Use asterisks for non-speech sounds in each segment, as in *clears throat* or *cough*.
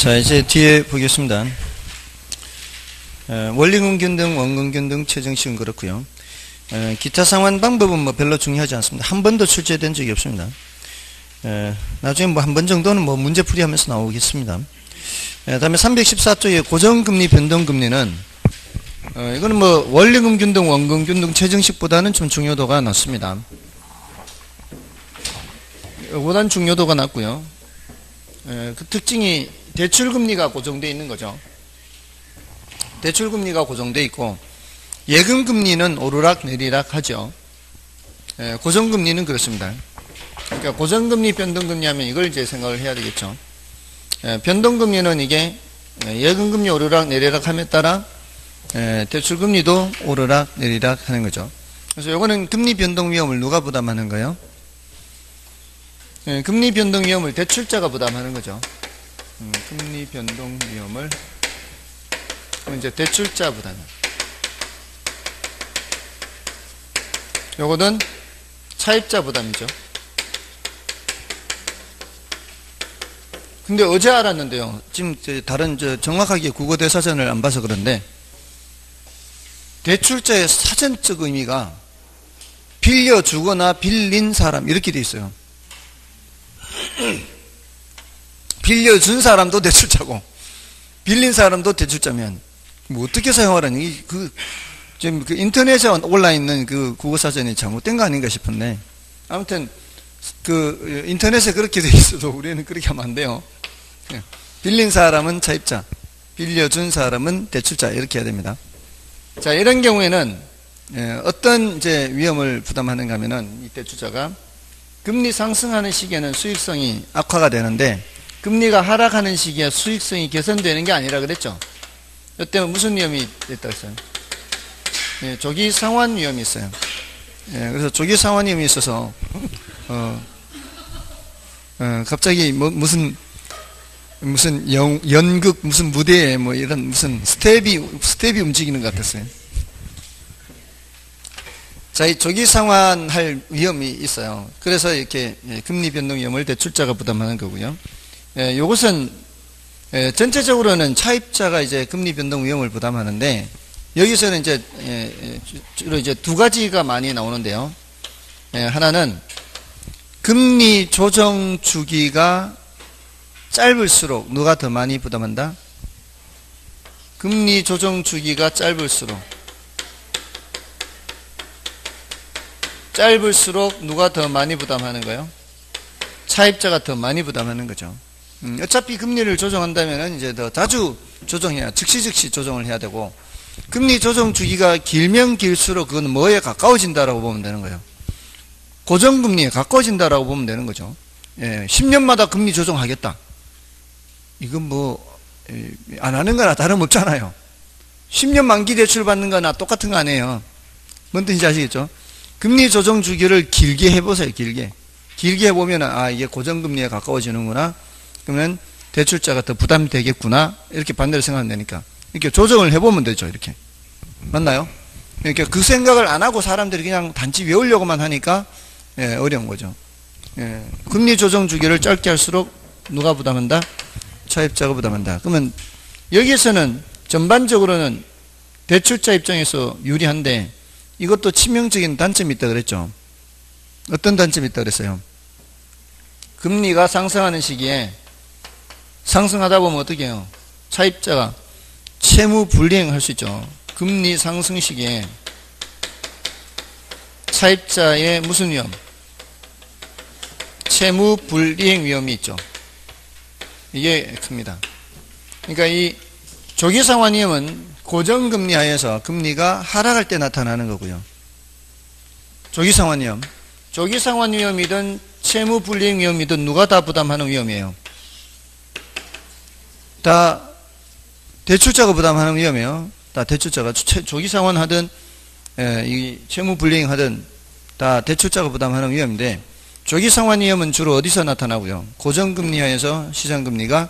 자, 이제 뒤에 보겠습니다. 에, 원리근균 등 원근균 등 최정식은 그렇고요. 에, 기타 상환 방법은 뭐 별로 중요하지 않습니다. 한 번도 출제된 적이 없습니다. 에, 나중에 뭐 한 번 정도는 뭐 문제풀이 하면서 나오겠습니다. 에, 다음에 314조의 고정금리 변동금리는 어, 이거는 뭐 원리금균 등 원근균 등 최정식보다는 좀 중요도가 낮습니다. 보단 중요도가 낮고요. 에, 그 특징이 대출금리가 고정되어 있는 거죠. 대출금리가 고정되어 있고 예금금리는 오르락 내리락 하죠. 에, 고정금리는 그렇습니다. 그러니까 고정금리 변동금리 하면 이걸 이제 생각을 해야 되겠죠. 에, 변동금리는 이게 예금금리 오르락 내리락 함에 따라 에, 대출금리도 오르락 내리락 하는 거죠. 그래서 이거는 금리 변동 위험을 누가 부담하는 거예요? 예, 금리 변동 위험을 대출자가 부담하는 거죠. 음, 금리 변동 위험을 이제 대출자 부담. 요거는 차입자 부담이죠. 근데 어제 알았는데요. 지금 다른 정확하게 국어 대사전을 안 봐서 그런데 대출자의 사전적 의미가 빌려주거나 빌린 사람 이렇게 돼 있어요. 빌려준 사람도 대출자고 빌린 사람도 대출자면 뭐 어떻게 사용하라니 그 지금 그 인터넷에 올라 있는 그 국어 사전이 잘못된 거 아닌가 싶은데 아무튼 그 인터넷에 그렇게 돼 있어도 우리는 그렇게 하면 안 돼요. 예. 빌린 사람은 차입자, 빌려준 사람은 대출자 이렇게 해야 됩니다. 자 이런 경우에는 예, 어떤 이제 위험을 부담하는가 하면은 이 대출자가 금리 상승하는 시기에는 수익성이 악화가 되는데 금리가 하락하는 시기에 수익성이 개선되는 게 아니라 그랬죠. 이때 무슨 위험이 있다고 했어요? 예, 조기 상환 위험이 있어요. 예, 그래서 조기 상환 위험이 있어서 어, 어, 갑자기 뭐 무슨 무슨 영, 연극 무슨 무대에 뭐 이런 무슨 스텝이 스텝이 움직이는 것 같았어요. 자, 이 조기 상환할 위험이 있어요. 그래서 이렇게 예, 금리 변동 위험을 대출자가 부담하는 거고요. 예, 이것은 예, 전체적으로는 차입자가 이제 금리 변동 위험을 부담하는데 여기서는 이제 예, 주로 이제 두 가지가 많이 나오는데요. 하나는 금리 조정 주기가 짧을수록 누가 더 많이 부담한다? 금리 조정 주기가 짧을수록 짧을수록 누가 더 많이 부담하는 거예요? 차입자가 더 많이 부담하는 거죠. 음, 어차피 금리를 조정한다면 이제 더 자주 조정해야 즉시 즉시 조정을 해야 되고 금리 조정 주기가 길면 길수록 그건 뭐에 가까워진다라고 보면 되는 거예요. 고정금리에 가까워진다라고 보면 되는 거죠. 예, 10년마다 금리 조정하겠다. 이건 뭐, 안 하는 거나 다름없잖아요. 10년 만기 대출 받는 거나 똑같은 거 아니에요. 뭔 뜻인지 아시겠죠? 금리 조정 주기를 길게 해보세요, 길게. 길게 해보면, 아, 이게 고정금리에 가까워지는구나. 그러면 대출자가 더 부담이 되겠구나. 이렇게 반대로 생각하면 되니까. 이렇게 조정을 해보면 되죠, 이렇게. 맞나요? 그러니까 그 생각을 안 하고 사람들이 그냥 단지 외우려고만 하니까, 예, 어려운 거죠. 예, 금리 조정 주기를 짧게 할수록 누가 부담한다? 차입자가 부담한다. 그러면 여기에서는 전반적으로는 대출자 입장에서 유리한데 이것도 치명적인 단점이 있다 그랬죠. 어떤 단점이 있다 그랬어요? 금리가 상승하는 시기에 상승하다 보면 어떻게 해요? 차입자가 채무 불이행할 수 있죠. 금리 상승 시기에 차입자의 무슨 위험? 채무 불이행 위험이 있죠. 이게 큽니다. 그러니까 이 조기 상환 위험은 고정금리 하에서 금리가 하락할 때 나타나는 거고요. 조기 상환 위험. 조기 상환 위험이든 채무 불이행 위험이든 누가 다 부담하는 위험이에요. 다 대출자가 부담하는 위험이에요. 다 대출자가 조기상환 하든 예, 이 채무 불이행 하든 다 대출자가 부담하는 위험인데 조기상환 위험은 주로 어디서 나타나고요? 고정금리 하에서 시장금리가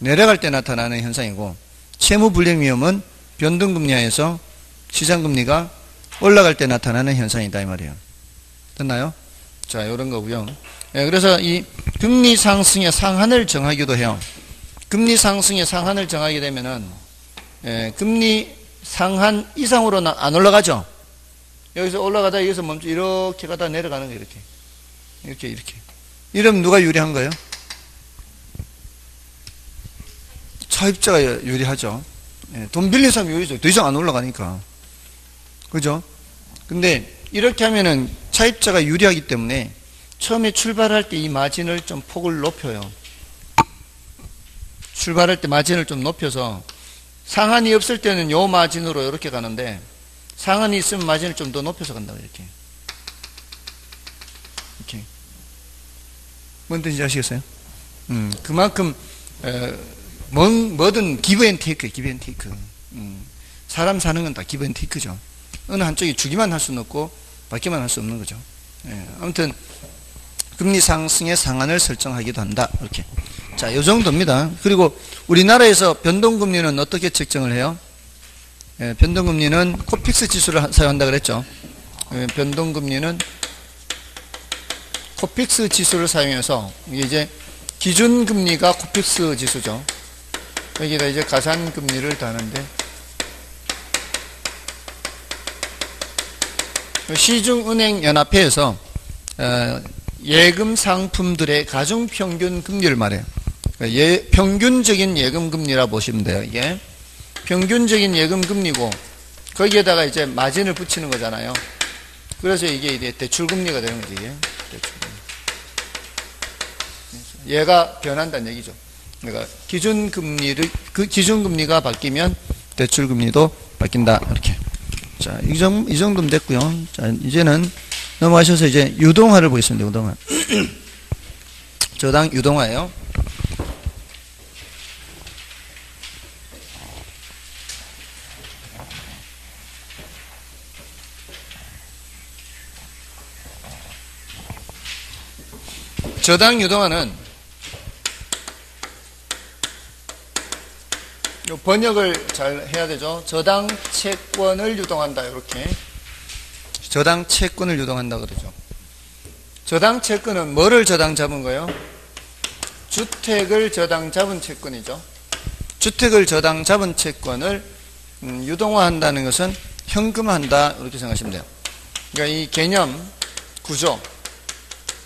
내려갈 때 나타나는 현상이고 채무 불이행 위험은 변동금리 하에서 시장금리가 올라갈 때 나타나는 현상이다 이 말이에요. 됐나요? 자, 이런 거고요. 예, 그래서 이 금리 상승의 상한을 정하기도 해요. 금리 상승의 상한을 정하게 되면은 예, 금리 상한 이상으로는 안 올라가죠. 여기서 올라가다 여기서 멈춰 이렇게 가다 내려가는 거예요. 이렇게 이렇게 이렇게. 이러면 누가 유리한 거예요? 차입자가 유리하죠. 예, 돈 빌린 사람이 유리죠. 더 이상 안 올라가니까. 그죠? 근데 이렇게 하면은 차입자가 유리하기 때문에 처음에 출발할 때 이 마진을 좀 폭을 높여요. 출발할 때 마진을 좀 높여서 상한이 없을 때는 요 마진으로 이렇게 가는데 상한이 있으면 마진을 좀 더 높여서 간다고 이렇게. 이렇게. 뭔 뜻인지 아시겠어요? 음, 그만큼 에, 뭐, 뭐든 give and take, give and take. 음, 사람 사는 건 다 give and take죠. 어느 한쪽이 주기만 할 수는 없고 받기만 할 수 없는 거죠. 예, 아무튼 금리 상승의 상한을 설정하기도 한다. 이렇게. 자, 이 정도입니다. 그리고 우리나라에서 변동금리는 어떻게 책정을 해요? 예, 변동금리는 코픽스 지수를 사용한다 그랬죠. 예, 변동금리는 코픽스 지수를 사용해서 이제 기준금리가 코픽스 지수죠. 여기다 이제 가산금리를 다는데 시중은행연합회에서 어, 예금 상품들의 가중평균 금리를 말해요. 그러니까 예, 평균적인 예금 금리라 보시면 돼요. 이게 평균적인 예금 금리고 거기에다가 이제 마진을 붙이는 거잖아요. 그래서 이게 이제 대출 금리가 되는 거지. 이게. 얘가 변한다는 얘기죠. 그러니까 기준 금리를 그 기준 금리가 바뀌면 대출 금리도 바뀐다. 이렇게. 자, 이, 정, 이 정도면 됐고요. 자, 이제는 넘어가셔서 이제 유동화를 보겠습니다. 유동화. *clears throat* 저당 유동화예요. 저당 유동화는 번역을 잘 해야 되죠. 저당 채권을 유동한다. 이렇게. 저당 채권을 유동한다 그러죠. 저당 채권은 뭐를 저당 잡은 거예요? 주택을 저당 잡은 채권이죠. 주택을 저당 잡은 채권을 음, 유동화한다는 것은 현금화한다 이렇게 생각하시면 돼요. 그러니까 이 개념, 구조,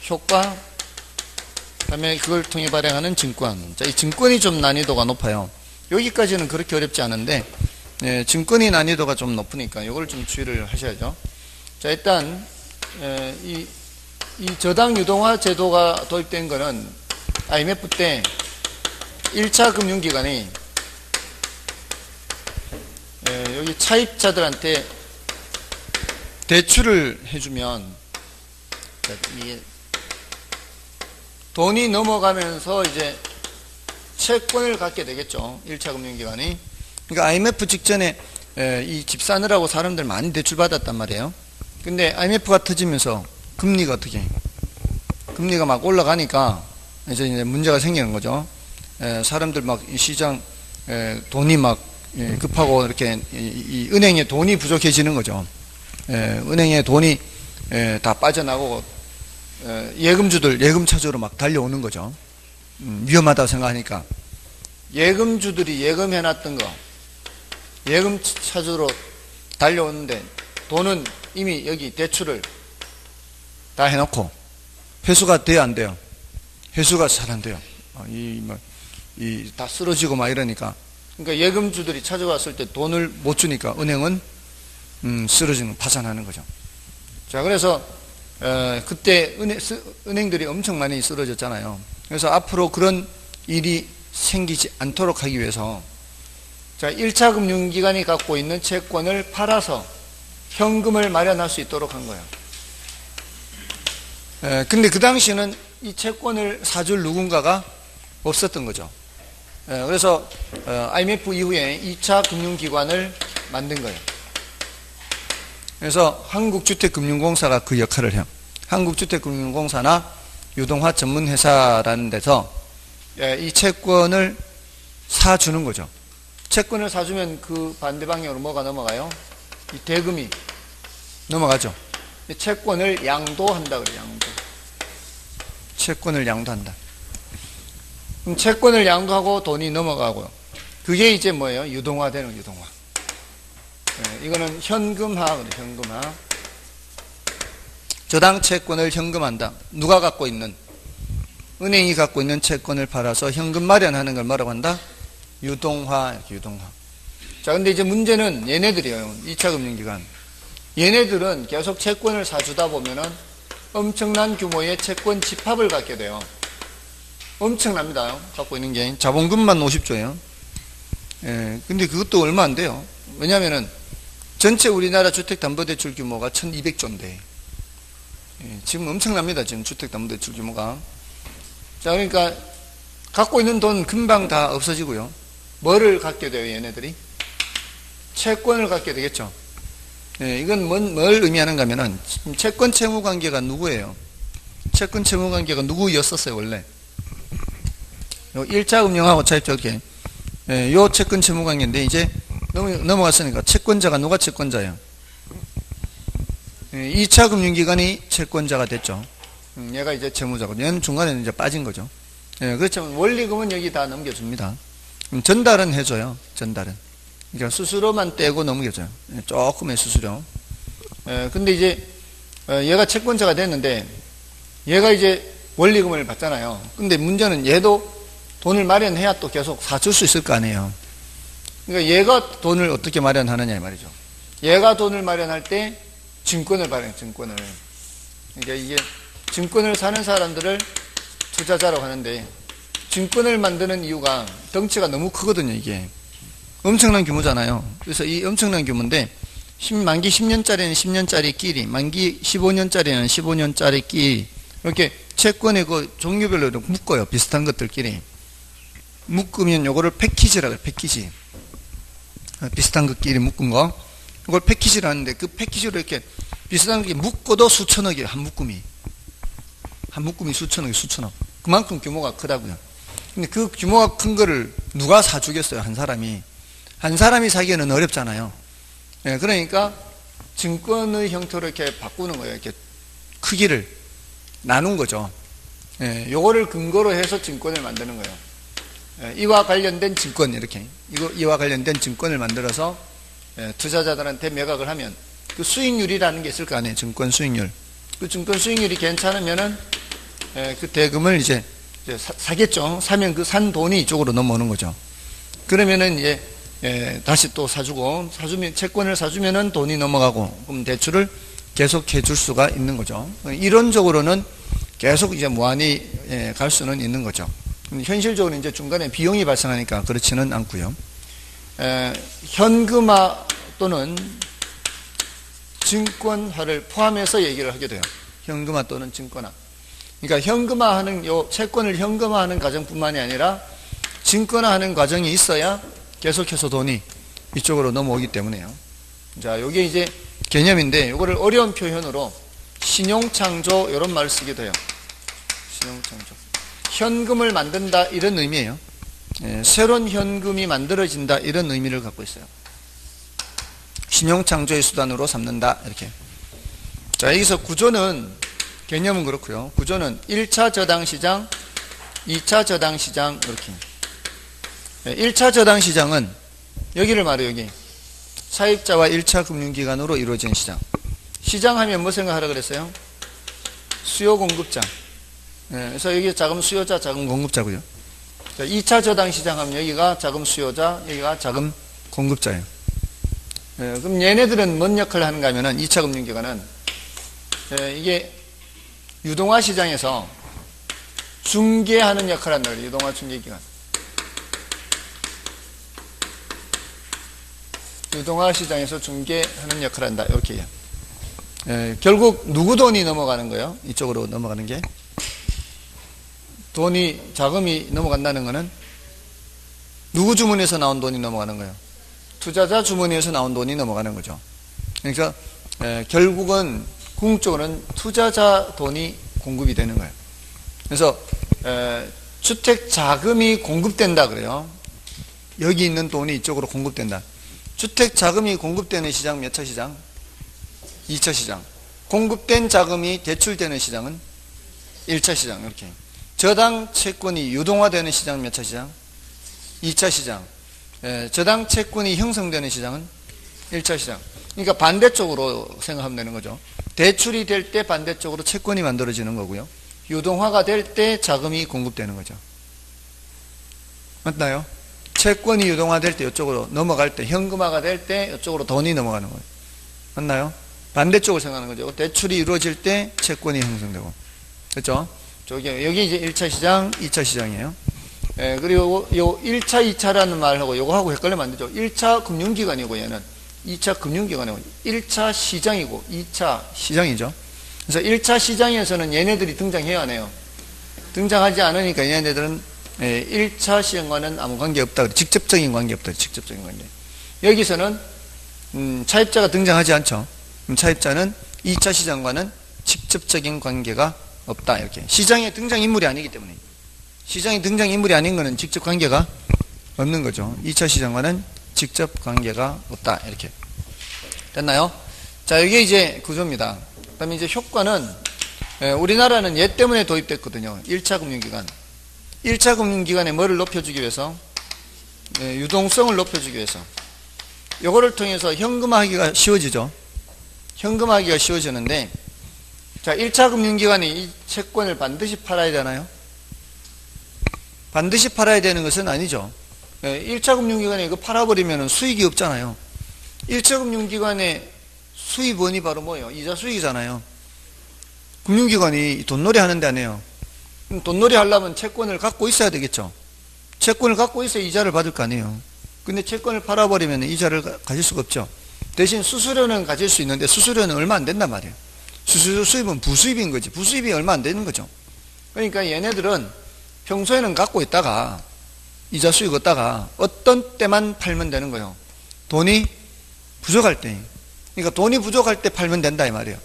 효과, 그 다음에 그걸 통해 발행하는 증권. 자, 이 증권이 좀 난이도가 높아요. 여기까지는 그렇게 어렵지 않은데 예, 증권이 난이도가 좀 높으니까 이걸 좀 주의를 하셔야죠. 자 일단 예, 이, 이 저당 유동화 제도가 도입된 거는 IMF 때 1차 금융기관이 예, 여기 차입자들한테 대출을 해주면 돈이 넘어가면서 이제 채권을 갖게 되겠죠. 1차 금융기관이. 그러니까 IMF 직전에 이 집 사느라고 사람들 많이 대출받았단 말이에요. 근데 IMF가 터지면서 금리가 어떻게 금리가 막 올라가니까 이제 문제가 생기는 거죠. 사람들 막 시장 돈이 막 급하고 이렇게 은행에 돈이 부족해지는 거죠. 은행에 돈이 다 빠져나가고 예금주들 예금 차주로 막 달려오는 거죠. 음, 위험하다고 생각하니까 예금주들이 예금해놨던 거 예금 차주로 달려오는데 돈은 이미 여기 대출을 다 해놓고 회수가 돼야 안 돼요. 회수가 잘 안 돼요. 어, 이, 뭐, 이, 다 쓰러지고 막 이러니까. 그러니까 예금주들이 찾아왔을 때 돈을 못 주니까 은행은, 음, 쓰러지는, 파산하는 거죠. 자, 그래서, 어, 그때 은행, 은행 들이 엄청 많이 쓰러졌잖아요. 그래서 앞으로 그런 일이 생기지 않도록 하기 위해서 자, 1차 금융기관이 갖고 있는 채권을 팔아서 현금을 마련할 수 있도록 한 거예요. 에, 근데 그 당시에는 이 채권을 사줄 누군가가 없었던 거죠. 에, 그래서 어, IMF 이후에 2차 금융기관을 만든 거예요. 그래서 한국주택금융공사가 그 역할을 해요. 한국주택금융공사나 유동화 전문회사라는 데서 예, 이 채권을 사주는 거죠. 채권을 사주면 그 반대 방향으로 뭐가 넘어가요? 이 대금이 넘어가죠. 채권을 양도한다 그래요. 양도. 채권을 양도한다. 그럼 채권을 양도하고 돈이 넘어가고요. 그게 이제 뭐예요? 유동화되는 유동화. 예, 이거는 현금화, 현금화. 저당 채권을 현금한다. 누가 갖고 있는? 은행이 갖고 있는 채권을 팔아서 현금 마련하는 걸 뭐라고 한다? 유동화, 유동화. 자, 근데 이제 문제는 얘네들이에요. 2차 금융기관. 얘네들은 계속 채권을 사주다 보면은 엄청난 규모의 채권 집합을 갖게 돼요. 엄청납니다. 갖고 있는 게. 자본금만 50조예요. 예, 근데 그것도 얼마 안 돼요. 왜냐면은 전체 우리나라 주택담보대출 규모가 1200조인데. 예, 지금 엄청납니다. 지금 주택담보대출 규모가. 자, 그러니까 갖고 있는 돈 금방 다 없어지고요. 뭐를 갖게 돼요, 얘네들이? 채권을 갖게 되겠죠. 예, 이건 뭔, 뭘 의미하는가 하면은 채권 채무 관계가 누구예요? 채권 채무 관계가 누구였었어요, 원래? 요 1차 금융하고 이렇게. 예, 요 채권 채무 관계인데 이제 넘어, 넘어갔으니까 채권자가 누가 채권자예요? 예, 2차 금융기관이 채권자가 됐죠. 음, 얘가 이제 채무자고, 얘는 중간에 이제 빠진 거죠. 예, 그렇지만 원리금은 여기 다 넘겨줍니다. 음, 전달은 해줘요. 전달은. 그러니까 수수료만 떼고 넘겨줘요. 예, 조금의 수수료. 예, 근데 이제 어, 얘가 채권자가 됐는데 얘가 이제 원리금을 받잖아요. 근데 문제는 얘도 돈을 마련해야 또 계속 사줄 수 있을 거 아니에요. 그러니까 얘가 돈을 어떻게 마련하느냐 말이죠. 얘가 돈을 마련할 때 증권을 발행, 증권을. 그러니까 이게 증권을 사는 사람들을 투자자라고 하는데 증권을 만드는 이유가 덩치가 너무 크거든요, 이게. 엄청난 규모잖아요. 그래서 이 엄청난 규모인데 만기 10년짜리는 10년짜리 끼리, 만기 15년짜리는 15년짜리 끼리 이렇게 채권의 그 종류별로 묶어요. 비슷한 것들끼리. 묶으면 요거를 패키지라고 해요. 패키지. 비슷한 것끼리 묶은 거. 이걸 패키지를 하는데 그 패키지로 이렇게 비슷한 게 묶어도 수천억이에요. 한 묶음이. 한 묶음이 수천억이 수천억. 그만큼 규모가 크다고요. 근데 그 규모가 큰 거를 누가 사주겠어요? 한 사람이. 한 사람이 사기에는 어렵잖아요. 예, 그러니까 증권의 형태로 이렇게 바꾸는 거예요. 이렇게 크기를 나눈 거죠. 예, 요거를 근거로 해서 증권을 만드는 거예요. 예, 이와 관련된 증권 이렇게 이거 이와 관련된 증권을 만들어서 예, 투자자들한테 매각을 하면 그 수익률이라는 게 있을 거 아니에요. 증권 수익률. 그 증권 수익률이 괜찮으면은 예, 그 대금을 이제, 사, 겠죠 사면 그 산 돈이 이쪽으로 넘어오는 거죠. 그러면은 이제 예, 다시 또 사주고 사주면 채권을 사주면은 돈이 넘어가고 그럼 대출을 계속 해줄 수가 있는 거죠. 이론적으로는 계속 이제 무한히 예, 갈 수는 있는 거죠. 현실적으로 이제 중간에 비용이 발생하니까 그렇지는 않고요. 에, 현금화 또는 증권화를 포함해서 얘기를 하게 돼요. 현금화 또는 증권화. 그러니까 현금화하는 요 채권을 현금화하는 과정뿐만이 아니라 증권화하는 과정이 있어야 계속해서 돈이 이쪽으로 넘어오기 때문에요. 자, 요게 이제 개념인데 요거를 어려운 표현으로 신용창조 이런 말을 쓰기도 해요. 신용창조. 현금을 만든다 이런 의미예요. 예, 새로운 현금이 만들어진다 이런 의미를 갖고 있어요. 신용 창조의 수단으로 삼는다 이렇게. 자 여기서 구조는 개념은 그렇고요. 구조는 1차 저당 시장, 2차 저당 시장 이렇게. 1차 저당 시장은 여기를 말해 여기 사입자와 1차 금융기관으로 이루어진 시장. 시장하면 뭐 생각하라 그랬어요? 수요 공급장. 네, 그래서 여기 자금 수요자, 자금 공급자고요. 2차 저당 시장하면 여기가 자금 수요자, 여기가 자금 공급자예요. 네, 그럼 얘네들은 뭔 역할을 하는가 하면은 2차 금융기관은 네, 이게 유동화 시장에서 중개하는 역할을 한다. 유동화 중개기관. 유동화 시장에서 중개하는 역할을 한다. 이렇게. 예, 결국 누구 돈이 넘어가는 거예요? 이쪽으로 넘어가는 게. 돈이 자금이 넘어간다는 것은 누구 주머니에서 나온 돈이 넘어가는 거예요? 투자자 주머니에서 나온 돈이 넘어가는 거죠. 그러니까 에, 결국은 궁극적으로는 투자자 돈이 공급이 되는 거예요. 그래서 에, 주택 자금이 공급된다 그래요. 여기 있는 돈이 이쪽으로 공급된다. 주택 자금이 공급되는 시장 몇 차 시장? 2차 시장. 공급된 자금이 대출되는 시장은 1차 시장 이렇게. 저당 채권이 유동화되는 시장은 몇 차 시장? 2차 시장. 예, 저당 채권이 형성되는 시장은 1차 시장. 그러니까 반대쪽으로 생각하면 되는 거죠. 대출이 될 때 반대쪽으로 채권이 만들어지는 거고요. 유동화가 될 때 자금이 공급되는 거죠. 맞나요? 채권이 유동화될 때 이쪽으로 넘어갈 때 현금화가 될 때 이쪽으로 돈이 넘어가는 거예요. 맞나요? 반대쪽으로 생각하는 거죠. 대출이 이루어질 때 채권이 형성되고. 그렇죠? 저기 여기 이제 1차 시장, 2차 시장이에요. 예, 그리고 요 1차, 2차라는 말하고 요거 하고 헷갈리면 안 되죠. 1차 금융기관이고 얘는 2차 금융기관이고 1차 시장이고 2차 시장이죠. 그래서 1차 시장에서는 얘네들이 등장해야 하네요. 등장하지 않으니까 얘네들은 1차 시장과는 아무 관계 없다. 직접적인 관계 없다. 직접적인 관계. 여기서는 음, 차입자가 등장하지 않죠. 차입자는 2차 시장과는 직접적인 관계가 없다. 이렇게. 시장의 등장인물이 아니기 때문에. 시장의 등장인물이 아닌 것은 직접 관계가 없는 거죠. 2차 시장과는 직접 관계가 없다. 이렇게. 됐나요? 자, 이게 이제 구조입니다. 그 다음에 이제 효과는, 예, 우리나라는 얘 때문에 도입됐거든요. 1차 금융기관. 1차 금융기관의 뭐를 높여주기 위해서? 예, 유동성을 높여주기 위해서. 요거를 통해서 현금화하기가 쉬워지죠. 현금화하기가 쉬워지는데, 자, 1차 금융기관이 이 채권을 반드시 팔아야 되나요? 반드시 팔아야 되는 것은 아니죠. 1차 금융기관에 이거 팔아버리면 수익이 없잖아요. 1차 금융기관의 수입원이 바로 뭐예요? 이자 수익이잖아요. 금융기관이 돈놀이 하는데 안 해요. 돈놀이 하려면 채권을 갖고 있어야 되겠죠. 채권을 갖고 있어야 이자를 받을 거 아니에요. 근데 채권을 팔아버리면 이자를 가질 수가 없죠. 대신 수수료는 가질 수 있는데 수수료는 얼마 안 된단 말이에요. 수수료 수입은 부수입인 거지. 부수입이 얼마 안 되는 거죠. 그러니까 얘네들은 평소에는 갖고 있다가 이자 수익 얻다가 어떤 때만 팔면 되는 거예요. 돈이 부족할 때. 그러니까 돈이 부족할 때 팔면 된다 이 말이에요.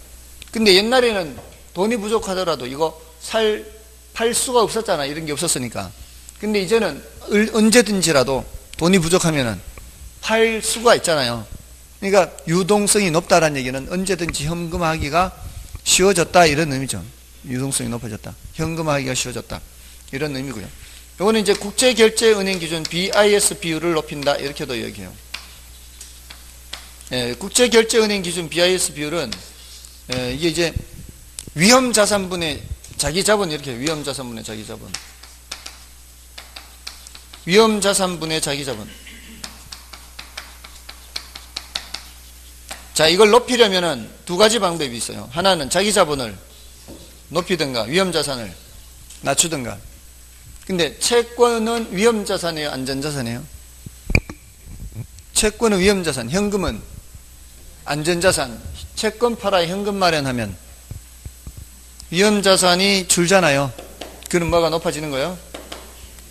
근데 옛날에는 돈이 부족하더라도 이거 살, 팔 수가 없었잖아. 이런 게 없었으니까. 근데 이제는 언제든지라도 돈이 부족하면은 팔 수가 있잖아요. 그러니까 유동성이 높다라는 얘기는 언제든지 현금화하기가 쉬워졌다 이런 의미죠. 유동성이 높아졌다. 현금화하기가 쉬워졌다. 이런 의미고요. 이거는 이제 국제결제은행 기준 BIS 비율을 높인다 이렇게도 얘기해요. 예, 국제결제은행 기준 BIS 비율은 예, 이게 이제 위험자산분의 자기자본 이렇게 위험자산분의 자기자본 위험자산분의 자기자본 자 이걸 높이려면은 두 가지 방법이 있어요. 하나는 자기 자본을 높이든가 위험 자산을 낮추든가 근데 채권은 위험 자산이에요? 안전 자산이에요? 채권은 위험 자산, 현금은 안전 자산. 채권 팔아 현금 마련하면 위험 자산이 줄잖아요. 그럼 뭐가 높아지는 거예요?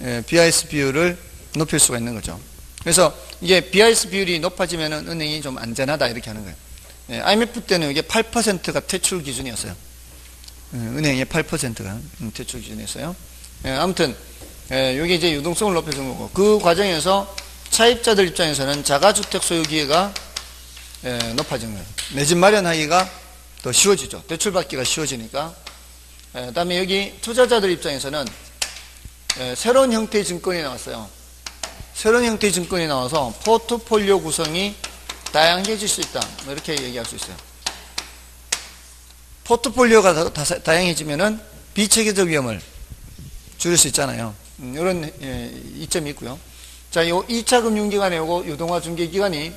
예, BIS 비율을 높일 수가 있는 거죠. 그래서 이게 BIS 비율이 높아지면 은행이 좀 안전하다 이렇게 하는 거예요. 예, IMF 때는 이게 8%가 퇴출 기준이었어요. 예, 은행의 8%가 퇴출 기준이었어요. 예, 아무튼 예, 여기 이제 유동성을 높여준 거고 그 과정에서 차입자들 입장에서는 자가주택 소유 기회가 예, 높아진 거예요. 내 집 마련하기가 더 쉬워지죠. 대출받기가 쉬워지니까. 예, 그다음에 여기 투자자들 입장에서는 예, 새로운 형태의 증권이 나왔어요. 새로운 형태의 증권이 나와서 포트폴리오 구성이 다양해질 수 있다. 뭐 이렇게 얘기할 수 있어요. 포트폴리오가 다 양해지면은 비체계적 위험을 줄일 수 있잖아요. 음, 이런 예, 이점이 있고요. 자, 요 2차 금융기관에 요거 유동화 중개기관이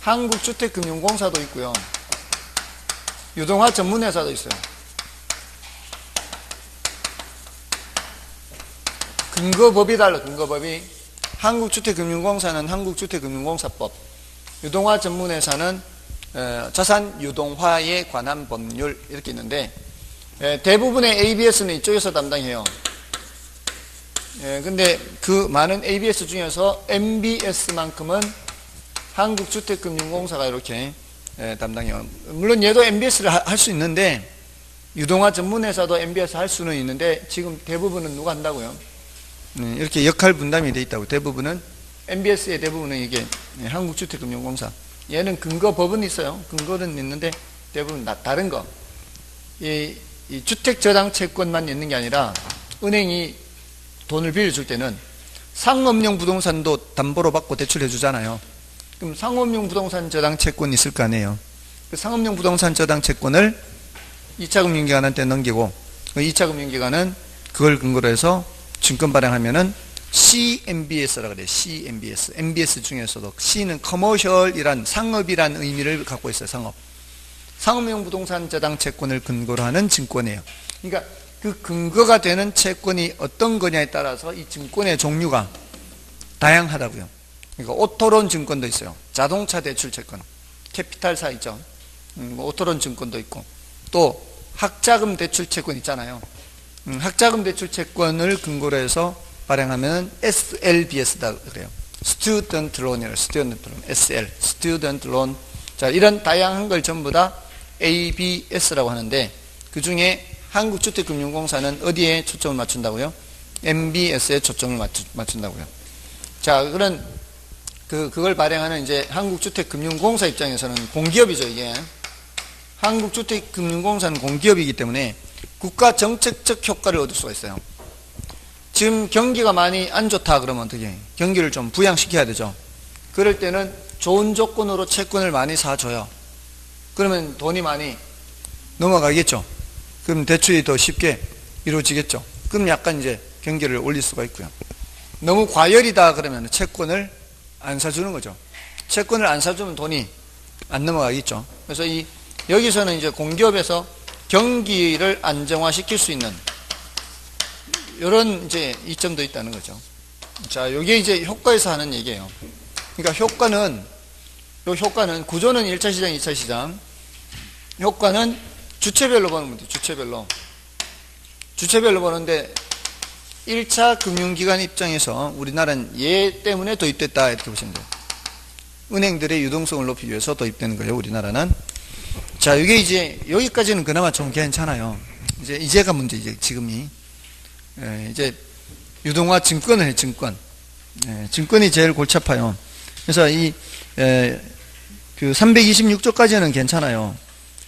한국주택금융공사도 있고요. 유동화 전문회사도 있어요. 근거법이 달라, 근거법이. 한국주택금융공사는 한국주택금융공사법, 유동화 전문회사는 어, 자산 유동화에 관한 법률 이렇게 있는데 예, 대부분의 ABS는 이쪽에서 담당해요. 예, 근데 그 많은 ABS 중에서 MBS만큼은 한국주택금융공사가 이렇게 예, 담당해요. 물론 얘도 MBS를 할 수 있는데 유동화 전문회사도 MBS 할 수는 있는데 지금 대부분은 누가 한다고요? 네, 이렇게 역할 분담이 돼 있다고 대부분은 MBS의 대부분은 이게 예, 한국주택금융공사 얘는 근거 법은 있어요. 근거는 있는데 대부분 다른 거. 이, 이 주택저당 채권만 있는 게 아니라 은행이 돈을 빌려줄 때는 상업용 부동산도 담보로 받고 대출해 주잖아요. 그럼 상업용 부동산 저당 채권이 있을 거 아니에요. 그 상업용 부동산 저당 채권을 2차 금융기관한테 넘기고 그 2차 금융기관은 그걸 근거로 해서 증권 발행하면은 CMBS라고 그래요. CMBS. MBS 중에서도 C는 commercial이란 상업이란 의미를 갖고 있어요. 상업. 상업용 부동산 저당 채권을 근거로 하는 증권이에요. 그러니까 그 근거가 되는 채권이 어떤 거냐에 따라서 이 증권의 종류가 다양하다고요. 그러니까 auto loan 증권도 있어요. 자동차 대출 채권. 캐피탈사 있죠. 음, 뭐 오토론 증권도 있고 또 학자금 대출 채권 있잖아요. 음, 학자금 대출 채권을 근거로 해서 발행하면 SLBS다 그래요. Student Loan이에요. Student Loan. SL. Student Loan. 자, 이런 다양한 걸 전부 다 ABS라고 하는데 그 중에 한국주택금융공사는 어디에 초점을 맞춘다고요? MBS에 초점을 맞춘, 맞춘다고요. 자, 그런 그 그걸 발행하는 이제 한국주택금융공사 입장에서는 공기업이죠 이게. 한국주택금융공사는 공기업이기 때문에 국가 정책적 효과를 얻을 수가 있어요. 지금 경기가 많이 안 좋다 그러면 어떻게 경기를 좀 부양시켜야 되죠. 그럴 때는 좋은 조건으로 채권을 많이 사줘요. 그러면 돈이 많이 넘어가겠죠. 그럼 대출이 더 쉽게 이루어지겠죠. 그럼 약간 이제 경기를 올릴 수가 있고요. 너무 과열이다 그러면 채권을 안 사주는 거죠. 채권을 안 사주면 돈이 안 넘어가겠죠. 그래서 이 여기서는 이제 공기업에서 경기를 안정화시킬 수 있는 이런 이제 이점도 있다는 거죠. 자, 이게 이제 효과에서 하는 얘기예요. 그러니까 효과는 요 효과는 구조는 1차 시장, 2차 시장. 효과는 주체별로 보는 겁니다. 주체별로. 주체별로 보는데 1차 금융기관 입장에서 우리나라는 얘 때문에 도입됐다 이렇게 보시면 돼요. 은행들의 유동성을 높이기 위해서 도입되는 거예요. 우리나라는. 자, 이게 이제 여기까지는 그나마 좀 괜찮아요. 이제 이제가 문제 이제 지금이 예, 이제 유동화 증권을 해 증권. 예, 증권이 제일 골치 아파요. 그래서 이 예, 그 326조까지는 괜찮아요.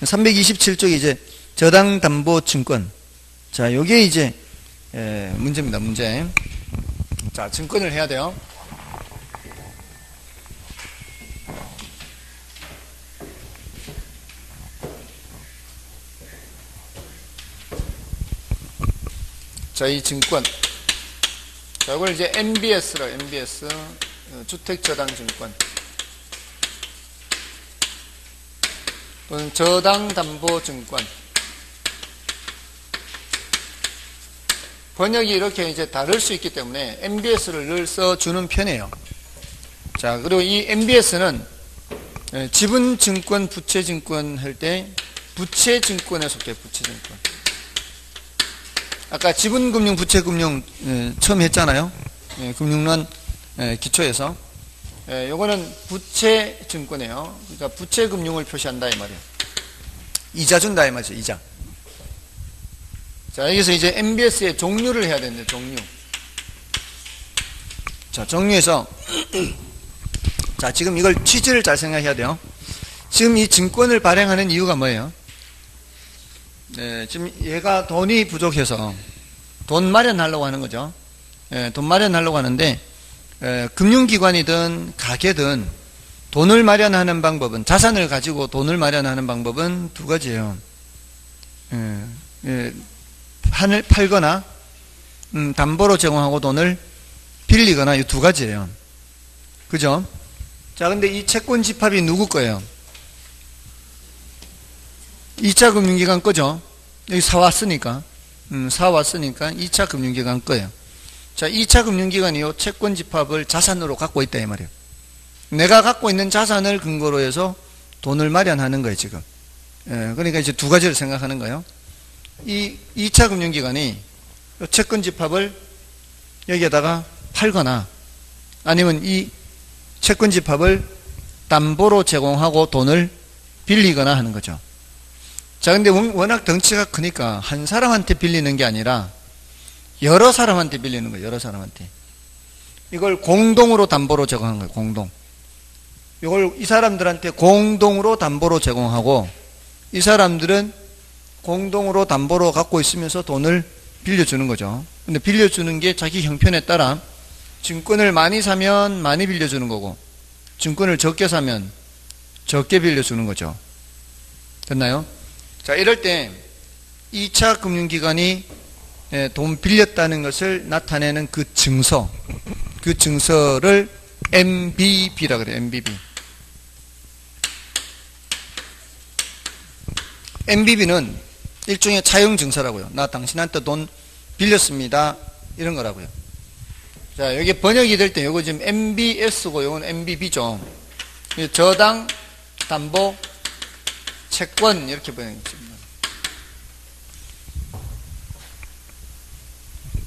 327쪽이 이제 저당 담보 증권. 자, 요게 이제 예, 문제입니다. 문제. 자, 증권을 해야 돼요. 자, 이 증권. 자, 이걸 이제 MBS로, MBS, 어, 주택저당증권. 또는 저당담보증권. 번역이 이렇게 이제 다를 수 있기 때문에 MBS를 늘 써주는 편이에요. 자, 그리고 이 MBS는 예, 지분증권, 부채증권 할 때 부채증권에 속해 부채증권. 아까 지분금융, 부채금융 예, 처음 했잖아요. 예, 금융론 기초에서. 요거는 부채증권이에요. 그러니까 부채금융을 표시한다 이 말이에요. 이자 준다 이 말이죠. 이자. 자, 여기서 이제 MBS의 종류를 해야 되는데, 종류. 자, 종류에서, *clears throat* 자, 지금 이걸 취지를 잘 생각해야 돼요. 지금 이 증권을 발행하는 이유가 뭐예요? 네, 지금 얘가 돈이 부족해서 돈 마련하려고 하는 거죠. 네, 돈 마련하려고 하는데, 에, 금융기관이든 가게든 돈을 마련하는 방법은, 자산을 가지고 돈을 마련하는 방법은 두 가지예요. 예, 판을 팔거나 음, 담보로 제공하고 돈을 빌리거나 이 두 가지예요. 그죠? 자, 근데 이 채권 집합이 누구 거예요? 2차 금융기관 거죠? 여기 사왔으니까. 음, 사왔으니까 2차 금융기관 거예요. 자, 2차 금융기관이 요 채권 집합을 자산으로 갖고 있다, 이 말이에요. 내가 갖고 있는 자산을 근거로 해서 돈을 마련하는 거예요, 지금. 예, 그러니까 이제 두 가지를 생각하는 거예요. 이 2차 금융기관이 채권 집합을 여기에다가 팔거나 아니면 이 채권 집합을 담보로 제공하고 돈을 빌리거나 하는 거죠. 자, 근데 워낙 덩치가 크니까 한 사람한테 빌리는 게 아니라 여러 사람한테 빌리는 거예요. 여러 사람한테. 이걸 공동으로 담보로 제공하는 거예요. 공동. 이걸 이 사람들한테 공동으로 담보로 제공하고 이 사람들은 공동으로 담보로 갖고 있으면서 돈을 빌려주는 거죠. 근데 빌려주는 게 자기 형편에 따라 증권을 많이 사면 많이 빌려주는 거고 증권을 적게 사면 적게 빌려주는 거죠. 됐나요? 자, 이럴 때 2차 금융기관이 예, 돈 빌렸다는 것을 나타내는 그 증서, 그 증서를 MBB라 그래요. MBB. MBB는 일종의 차용 증서라고요. 나 당신한테 돈 빌렸습니다. 이런 거라고요. 자, 여기 번역이 될때 이거 지금 MBS고 이건 MBB죠. 저당, 담보, 채권 이렇게 번역했습니다.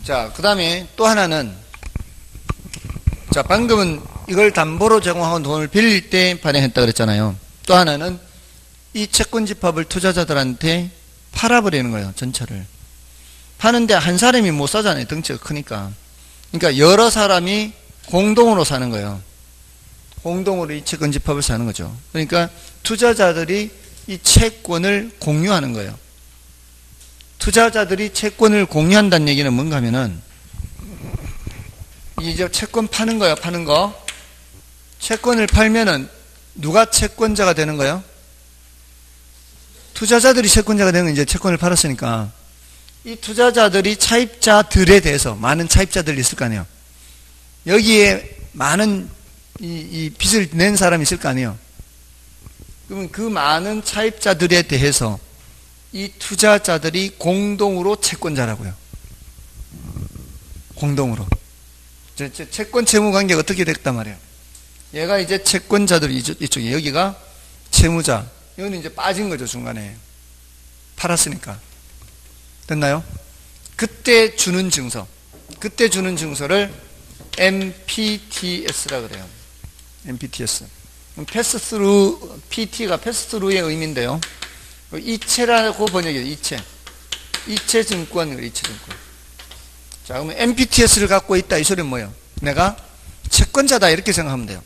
자, 그 다음에 또 하나는 자, 방금은 이걸 담보로 제공하고 돈을 빌릴 때 발행했다 그랬잖아요. 또 하나는 이 채권 집합을 투자자들한테 팔아버리는 거예요. 전체를. 파는데 한 사람이 못 사잖아요. 덩치가 크니까. 그러니까 여러 사람이 공동으로 사는 거예요. 공동으로 이 채권 집합을 사는 거죠. 그러니까 투자자들이 이 채권을 공유하는 거예요. 투자자들이 채권을 공유한다는 얘기는 뭔가 하면은 이제 채권 파는 거예요. 파는 거. 채권을 팔면은 누가 채권자가 되는 거예요? 투자자들이 채권자가 되는 이제 채권을 팔았으니까 이 투자자들이 차입자들에 대해서 많은 차입자들이 있을 거 아니에요. 여기에 많은 이, 이 빚을 낸 사람이 있을 거 아니에요. 그러면 그 많은 차입자들에 대해서 이 투자자들이 공동으로 채권자라고요. 공동으로. 채권 채무 관계가 어떻게 됐단 말이에요. 얘가 이제 채권자들이 이쪽에 여기가 채무자. 이거는 이제 빠진 거죠, 중간에. 팔았으니까. 됐나요? 그때 주는 증서. 그때 주는 증서를 MPTS라 그래요. MPTS. 패스 스루, PT가 패스 스루의 의미인데요. 이체라고 번역해요, 이체. 이체 증권, 이체 증권. 자, 그러면 MPTS를 갖고 있다. 이 소리는 뭐예요? 내가 채권자다. 이렇게 생각하면 돼요.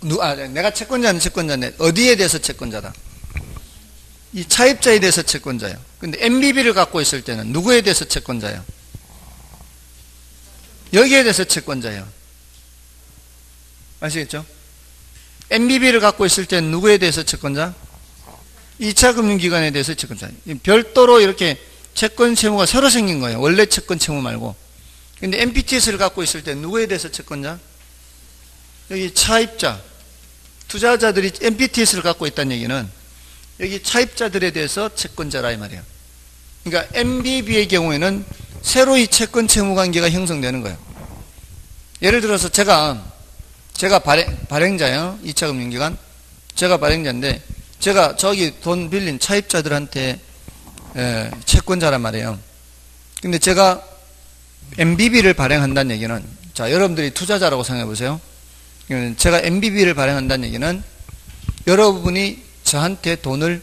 누, 아, 내가 채권자는 채권자인데, 어디에 대해서 채권자다? 이 차입자에 대해서 채권자예요. 근데 MBB를 갖고 있을 때는 누구에 대해서 채권자예요? 여기에 대해서 채권자예요. 아시겠죠? MBB를 갖고 있을 때는 누구에 대해서 채권자? 2차 금융기관에 대해서 채권자. 별도로 이렇게 채권 채무가 새로 생긴 거예요. 원래 채권 채무 말고. 근데 MPTS를 갖고 있을 때 누구에 대해서 채권자? 여기 차입자. 투자자들이 MPTS를 갖고 있다는 얘기는 여기 차입자들에 대해서 채권자라 이 말이에요. 그러니까 MBB의 경우에는 새로 이 채권 채무 관계가 형성되는 거예요. 예를 들어서 제가 제가 발행, 발행자예요. 2차 금융기관. 제가 발행자인데 제가 저기 돈 빌린 차입자들한테 예, 채권자란 말이에요. 근데 제가 MBB를 발행한다는 얘기는 자 여러분들이 투자자라고 생각해 보세요. 제가 MBB를 발행한다는 얘기는 여러분이 저한테 돈을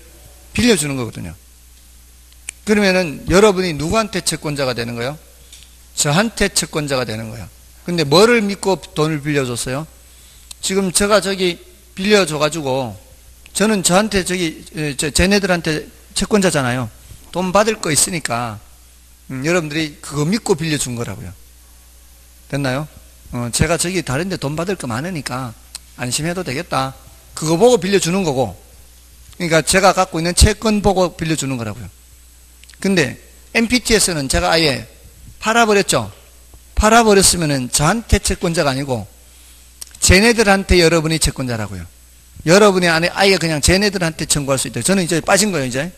빌려주는 거거든요. 그러면은 여러분이 누구한테 채권자가 되는 거예요? 저한테 채권자가 되는 거예요. 근데 뭐를 믿고 돈을 빌려줬어요? 지금 제가 저기 빌려줘가지고 저는 저한테 저기 쟤네들한테 채권자잖아요. 돈 받을 거 있으니까 음, 여러분들이 그거 믿고 빌려준 거라고요. 됐나요? 어, 제가 저기 다른데 돈 받을 거 많으니까 안심해도 되겠다. 그거 보고 빌려주는 거고. 그러니까 제가 갖고 있는 채권 보고 빌려주는 거라고요. 근데 MPT에서는 제가 아예 팔아버렸죠. 팔아버렸으면은 저한테 채권자가 아니고 쟤네들한테 여러분이 채권자라고요. 여러분이 안에 아예 그냥 쟤네들한테 청구할 수 있다. 저는 이제 빠진 거예요, 이제.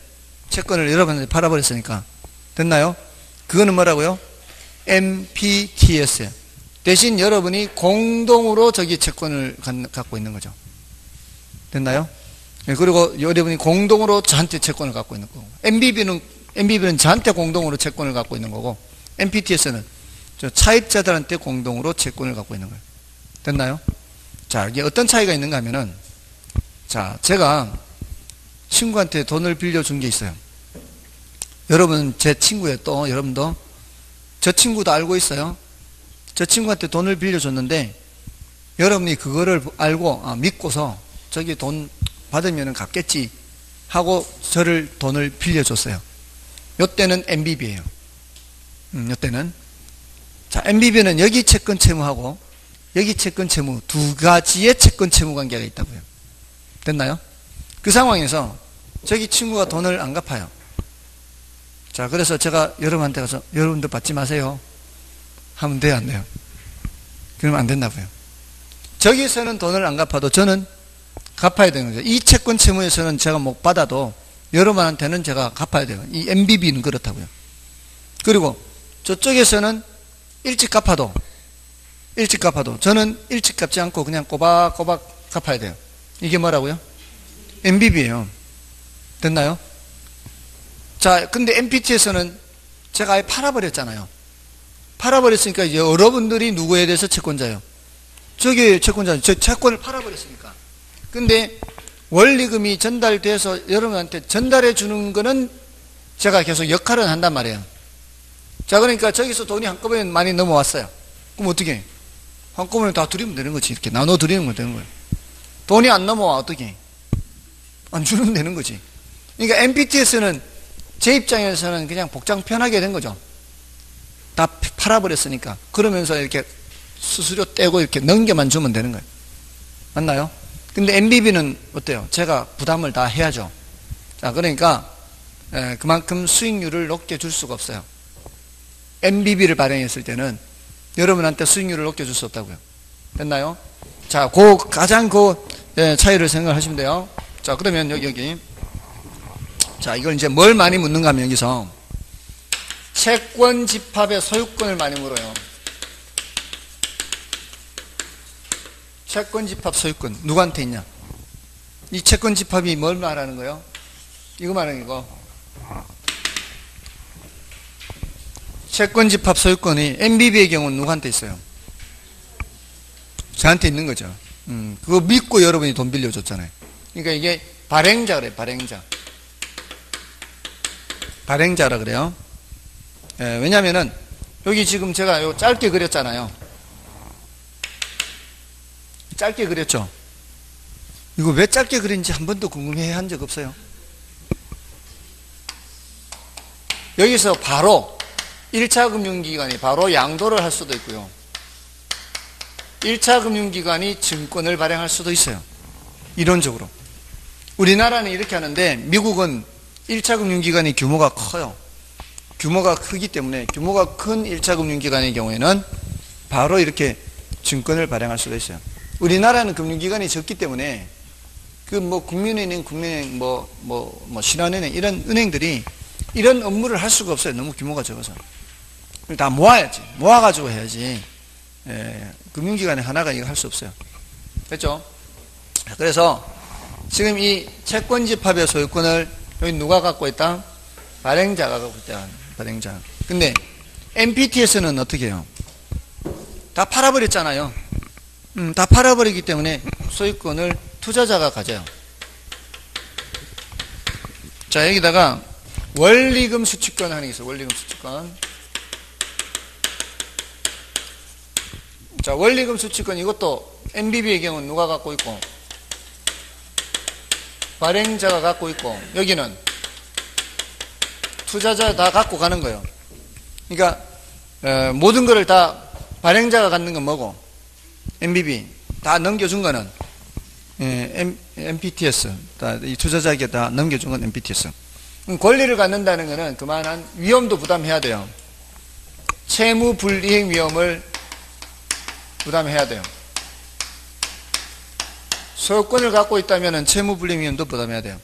채권을 여러분한테 팔아버렸으니까. 됐나요? 그거는 뭐라고요? MPTS예요. 대신 여러분이 공동으로 저기 채권을 갖고 있는 거죠. 됐나요? 네, 그리고 여러분이 공동으로 저한테 채권을 갖고 있는 거고. MBB는, MBB는 저한테 공동으로 채권을 갖고 있는 거고, MPTS는 저 차입자들한테 공동으로 채권을 갖고 있는 거예요. 됐나요? 자, 이게 어떤 차이가 있는가 하면은, 자, 제가 친구한테 돈을 빌려준 게 있어요. 여러분, 제 친구예요. 또, 여러분도. 저 친구도 알고 있어요. 저 친구한테 돈을 빌려줬는데, 여러분이 그거를 알고, 아, 믿고서, 저기 돈 받으면 갚겠지. 하고 저를 돈을 빌려줬어요. 요때는 MBB예요. 음, 이때는. 자, MBB는 여기 채권 채무하고 여기 채권 채무 두 가지의 채권 채무 관계가 있다고요. 됐나요? 그 상황에서 저기 친구가 돈을 안 갚아요. 자, 그래서 제가 여러분한테 가서 여러분들 받지 마세요. 하면 돼요, 안 돼요? 그러면 안 된다고요. 저기서는 돈을 안 갚아도 저는 갚아야 되는 거죠. 이 채권 채무에서는 제가 못 받아도 여러분한테는 제가 갚아야 돼요. 이 MBB는 그렇다고요. 그리고 저쪽에서는 일찍 갚아도 일찍 갚아도 저는 일찍 갚지 않고 그냥 꼬박꼬박 갚아야 돼요. 이게 뭐라고요? MBB예요. 됐나요? 자, 근데 MPT에서는 제가 아예 팔아버렸잖아요. 팔아버렸으니까 이제 여러분들이 누구에 대해서 채권자요? 저기 채권자, 저 채권을 팔아버렸으니까. 근데 원리금이 전달돼서 여러분한테 전달해 주는 거는 제가 계속 역할을 한단 말이에요. 자, 그러니까 저기서 돈이 한꺼번에 많이 넘어왔어요. 그럼 어떻게? 한꺼번에 다 드리면 되는 거지. 이렇게 나눠 드리는 거 되는 거예요. 돈이 안 넘어와, 어떻게? 안 주면 되는 거지. 그러니까 MPT에서는 제 입장에서는 그냥 복장 편하게 된 거죠. 다 팔아버렸으니까. 그러면서 이렇게 수수료 떼고 이렇게 넘겨만 주면 되는 거예요. 맞나요? 근데 MBB는 어때요? 제가 부담을 다 해야죠. 자, 그러니까 그만큼 수익률을 높게 줄 수가 없어요. MBB를 발행했을 때는 여러분한테 수익률을 높게 줄수 없다고요. 됐나요? 자, 그 가장 그 차이를 생각하시면 돼요. 자, 그러면 여기 여기 자, 이걸 이제 뭘 많이 묻는가 하면 여기서 채권 집합의 소유권을 많이 물어요. 채권 집합 소유권 누구한테 있냐? 이 채권 집합이 뭘 말하는 거예요? 이거 말하는 거. 채권 집합 소유권이 MBB의 경우는 누구한테 있어요? 저한테 있는 거죠. 음, 그거 믿고 여러분이 돈 빌려줬잖아요. 그러니까 이게 발행자 그래, 발행자. 발행자라 그래요. 예, 왜냐면은 여기 지금 제가 요 짧게 그렸잖아요. 짧게 그렸죠? 이거 왜 짧게 그린지 한 번도 궁금해 한 적 없어요. 여기서 바로 1차 금융기관이 바로 양도를 할 수도 있고요. 1차 금융기관이 증권을 발행할 수도 있어요. 이론적으로. 우리나라는 이렇게 하는데 미국은 1차 금융기관의 규모가 커요. 규모가 크기 때문에 규모가 큰 1차 금융기관의 경우에는 바로 이렇게 증권을 발행할 수가 있어요. 우리나라는 금융기관이 적기 때문에 그 뭐 국민은행, 국민은행, 뭐, 뭐, 뭐 신한은행 이런 은행들이 이런 업무를 할 수가 없어요. 너무 규모가 적어서. 다 모아야지. 모아가지고 해야지. 예, 금융기관에 하나가 이거 할 수 없어요. 됐죠? 그래서 지금 이 채권 집합의 소유권을 여기 누가 갖고 있다? 발행자가 갖고 있다. 발행자. 근데 MPT에서는 어떻게 해요? 다 팔아버렸잖아요. 음, 다 팔아버리기 때문에 소유권을 투자자가 가져요. 자, 여기다가 원리금 수취권 하는 게 있어요. 원리금 수취권. 자, 원리금 수취권 이것도 MBB의 경우 는 누가 갖고 있고 발행자가 갖고 있고 여기는 투자자 다 갖고 가는 거예요. 그러니까 어, 모든 것을 다 발행자가 갖는 건 뭐고 MBB 다 넘겨준 거는 예, M, MPTS 다, 이 투자자에게 다 넘겨준 건 MPTS. 권리를 갖는다는 것은 그만한 위험도 부담해야 돼요. 채무 불이행 위험을 부담해야 돼요. 소유권을 갖고 있다면 채무 위험도 부담해야 돼요.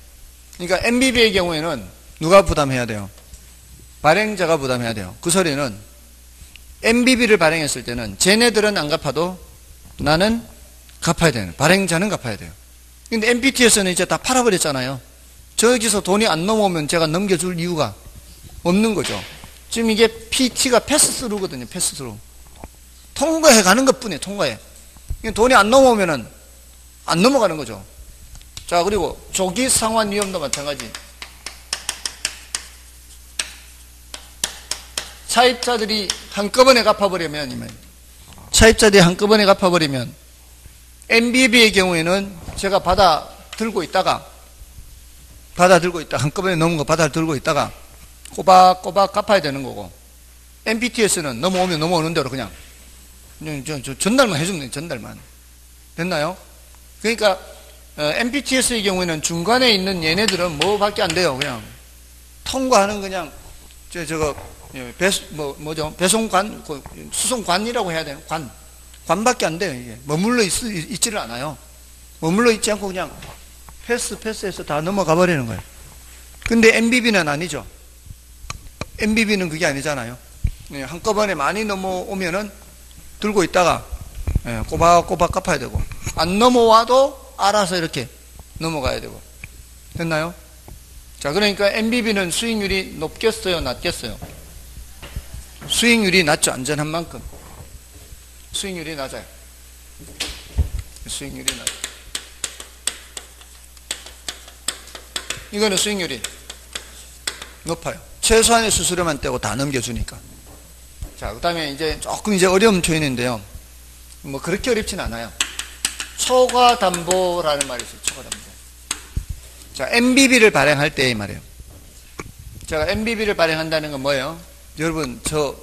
그러니까 MBB의 경우에는 누가 부담해야 돼요? 발행자가 부담해야 돼요. 그 소리는 MBB를 발행했을 때는 쟤네들은 안 갚아도 나는 갚아야 되는 발행자는 갚아야 돼요. 근데 MPT에서는 이제 다 팔아버렸잖아요. 저기서 돈이 안 넘어오면 제가 넘겨줄 이유가 없는 거죠. 지금 이게 PT가 패스스루거든요. 패스스루. 통과해 가는 것 뿐이에요. 통과해. 돈이 안 넘어오면은 안 넘어가는 거죠. 자, 그리고 조기 상환 위험도 마찬가지. 차입자들이 한꺼번에 갚아버리면, 차입자들이 한꺼번에 갚아버리면, MBB의 경우에는 제가 받아 들고 있다가, 받아 들고 있다, 한꺼번에 넘은 거 받아 들고 있다가, 꼬박꼬박 갚아야 되는 거고, MPTS는 넘어오면 넘어오는 대로 그냥, 그냥 저, 저 전달만 해주면 돼요. 전달만. 됐나요? 그러니까 어, MPTS의 경우에는 중간에 있는 얘네들은 뭐밖에 안 돼요. 그냥 통과하는 그냥 저 저거 예, 배수 뭐 뭐죠 배송관 그 수송관이라고 해야 되나 관 관밖에 안 돼요. 이게 머물러 있, 있지를 않아요. 머물러 있지 않고 그냥 패스 패스해서 다 넘어가 버리는 거예요. 근데 MBB는 아니죠. MBB는 그게 아니잖아요. 예, 한꺼번에 많이 넘어오면은 들고 있다가 예, 꼬박꼬박 갚아야 되고. 안 넘어와도 알아서 이렇게 넘어가야 되고. 됐나요? 자 그러니까 MBB는 수익률이 높겠어요? 낮겠어요? 수익률이 낮죠 안전한 만큼. 수익률이 낮아요. 수익률이 낮아요. 이거는 수익률이 높아요. 최소한의 수수료만 떼고 다 넘겨주니까 자 그 다음에 이제 조금 이제 어려운 표현인데요 뭐 그렇게 어렵진 않아요 초과 담보라는 말이 있어요. 초과 담보. 자, MBB를 발행할 때의 말이에요. 제가 MBB를 발행한다는 건 뭐예요? 여러분, 저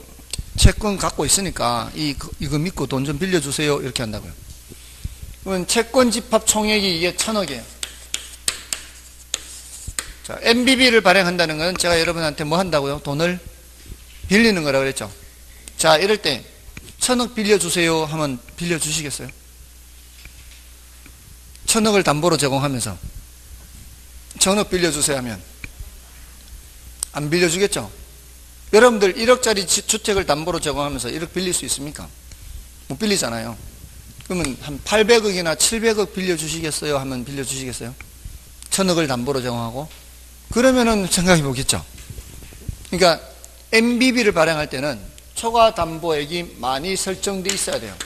채권 갖고 있으니까 이, 이거 믿고 돈 좀 빌려주세요. 이렇게 한다고요. 그러면 채권 집합 총액이 이게 천억이에요. 자, MBB를 발행한다는 건 제가 여러분한테 뭐 한다고요? 돈을 빌리는 거라고 그랬죠. 자, 이럴 때 천억 빌려주세요 하면 빌려주시겠어요? 천억을 담보로 제공하면서 천억 빌려주세요 하면 안 빌려주겠죠? 여러분들 1억짜리 주택을 담보로 제공하면서 1억 빌릴 수 있습니까? 못 빌리잖아요. 그러면 한 800억이나 700억 빌려주시겠어요? 하면 빌려주시겠어요? 천억을 담보로 제공하고 그러면은 생각해 보겠죠. 그러니까 MBB를 발행할 때는 초과 담보액이 많이 설정돼 있어야 돼요.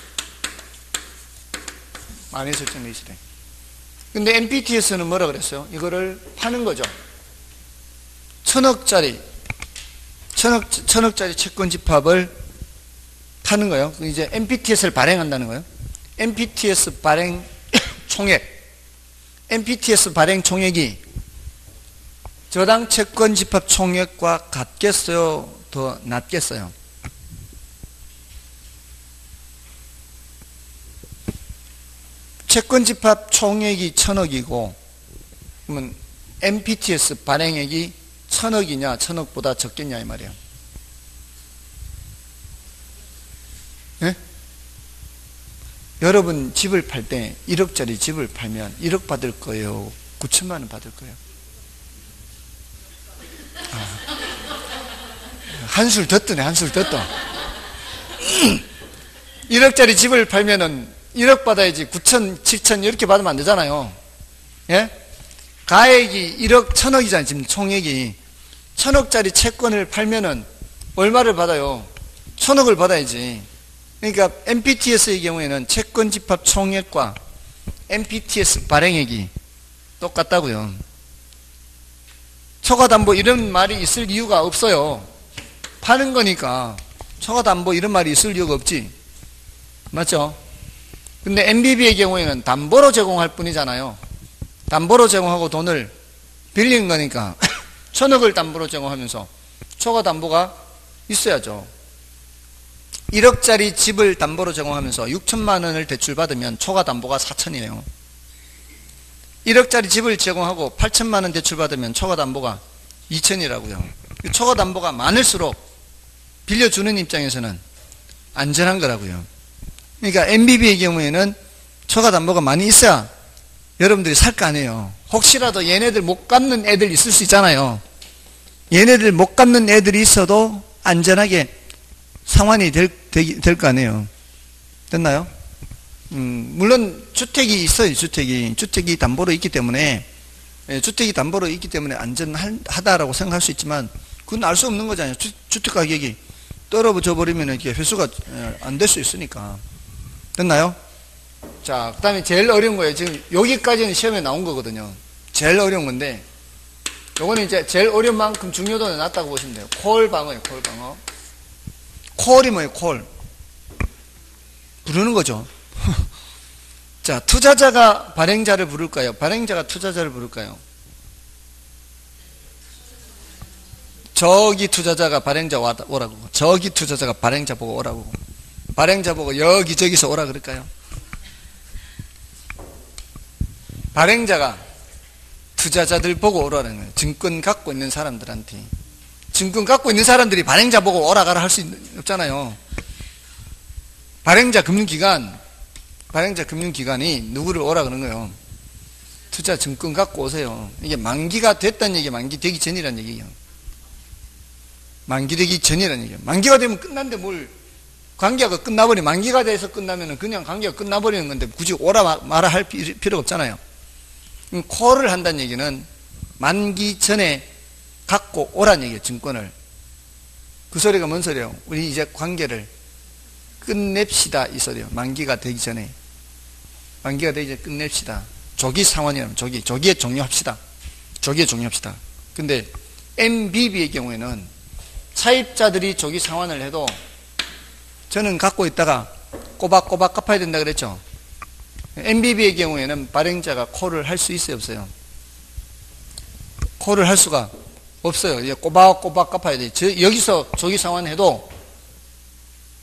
많이 설정돼 있어야 돼요. 근데 MPT에서는 뭐라 그랬어요? 이거를 파는 거죠. 천억짜리, 천억, 천억짜리 채권 집합을 파는 거예요. 이제 MPTS를 발행한다는 거예요. MPTS 발행 *coughs* 총액. MPTS 발행 총액이 저당 채권 집합 총액과 같겠어요? 더 낮겠어요? 채권 집합 총액이 천억이고 그러면 MPTS 발행액이 천억이냐 천억보다 적겠냐 이 말이야. 네? 여러분 집을 팔 때 1억짜리 집을 팔면 1억 받을 거예요? 9천만 원 받을 거예요? 아. 한술 더 뜨네 한술 더 떠. *clears throat* 1억짜리 집을 팔면은 1억 받아야지 9천, 7천 이렇게 받으면 안 되잖아요. 예? 가액이 1억, 1000억이잖아요. 지금 총액이. 1000억짜리 채권을 팔면은 얼마를 받아요? 1000억을 받아야지. 그러니까 MPTS의 경우에는 채권 집합 총액과 MPTS 발행액이 똑같다고요. 초과담보 이런 말이 있을 이유가 없어요. 파는 거니까 초과담보 이런 말이 있을 이유가 없지. 맞죠? 근데 MBB의 경우에는 담보로 제공할 뿐이잖아요. 담보로 제공하고 돈을 빌린 거니까 *laughs* 천억을 담보로 제공하면서 초과 담보가 있어야죠. 1억짜리 집을 담보로 제공하면서 6천만 원을 대출받으면 초과 담보가 4천이에요. 1억짜리 집을 제공하고 8천만 원 대출받으면 초과 담보가 2천이라고요. 초과 담보가 많을수록 빌려주는 입장에서는 안전한 거라고요. 그러니까 MBB의 경우에는 초과 담보가 많이 있어야 여러분들이 살 거 아니에요. 혹시라도 얘네들 못 갚는 애들 있을 수 있잖아요. 얘네들 못 갚는 애들이 있어도 안전하게 상환이 될, 될 거 아니에요. 됐나요? 음, 물론 주택이 있어요, 주택이. 주택이 담보로 있기 때문에, 예, 주택이 담보로 있기 때문에 안전하다라고 생각할 수 있지만, 그건 알 수 없는 거잖아요. 주, 주택 가격이 떨어져 버리면 이렇게 회수가 예, 안될 수 있으니까. 됐나요? 자, 그 다음에 제일 어려운 거예요. 지금 여기까지는 시험에 나온 거거든요. 제일 어려운 건데, 요거는 이제 제일 어려운 만큼 중요도는 낮다고 보시면 돼요. 콜 방어예요, 콜 방어. 콜이 뭐예요, 콜? 부르는 거죠. *laughs* 자, 투자자가 발행자를 부를까요? 발행자가 투자자를 부를까요? 저기 투자자가 발행자 와- 오라고 저기 투자자가 발행자 보고 오라고 발행자 보고 여기저기서 오라 그럴까요? 발행자가 투자자들 보고 오라는 거예요. 증권 갖고 있는 사람들한테. 증권 갖고 있는 사람들이 발행자 보고 오라 가라 할 수 없잖아요. 발행자 금융기관, 발행자 금융기관이 누구를 오라 그러는 거예요. 투자 증권 갖고 오세요. 이게 만기가 됐다는 얘기, 만기 되기 전이라는 얘기예요. 만기 되기 전이라는 얘기예요. 만기가 되면 끝난데 뭘, 관계가 끝나버리, 만기가 돼서 끝나면은 그냥 관계가 끝나버리는 건데 굳이 오라 마- 마라 할 피- 필요가 없잖아요. 콜을 한다는 얘기는 만기 전에 갖고 오란 얘기예요, 증권을. 그 소리가 뭔 소리예요? 우리 이제 관계를 끝냅시다, 이 소리예요. 만기가 되기 전에. 만기가 되기 전에 끝냅시다. 조기 상환이라면 조기, 조기에 종료합시다. 조기에 종료합시다. 근데 MBB의 경우에는 차입자들이 조기 상환을 해도 저는 갖고 있다가 꼬박꼬박 갚아야 된다 그랬죠. MBB의 경우에는 발행자가 콜을 할 수 있어요, 없어요? 콜을 할 수가 없어요. 이제 꼬박꼬박 갚아야 돼. 저, 여기서 조기 상환 해도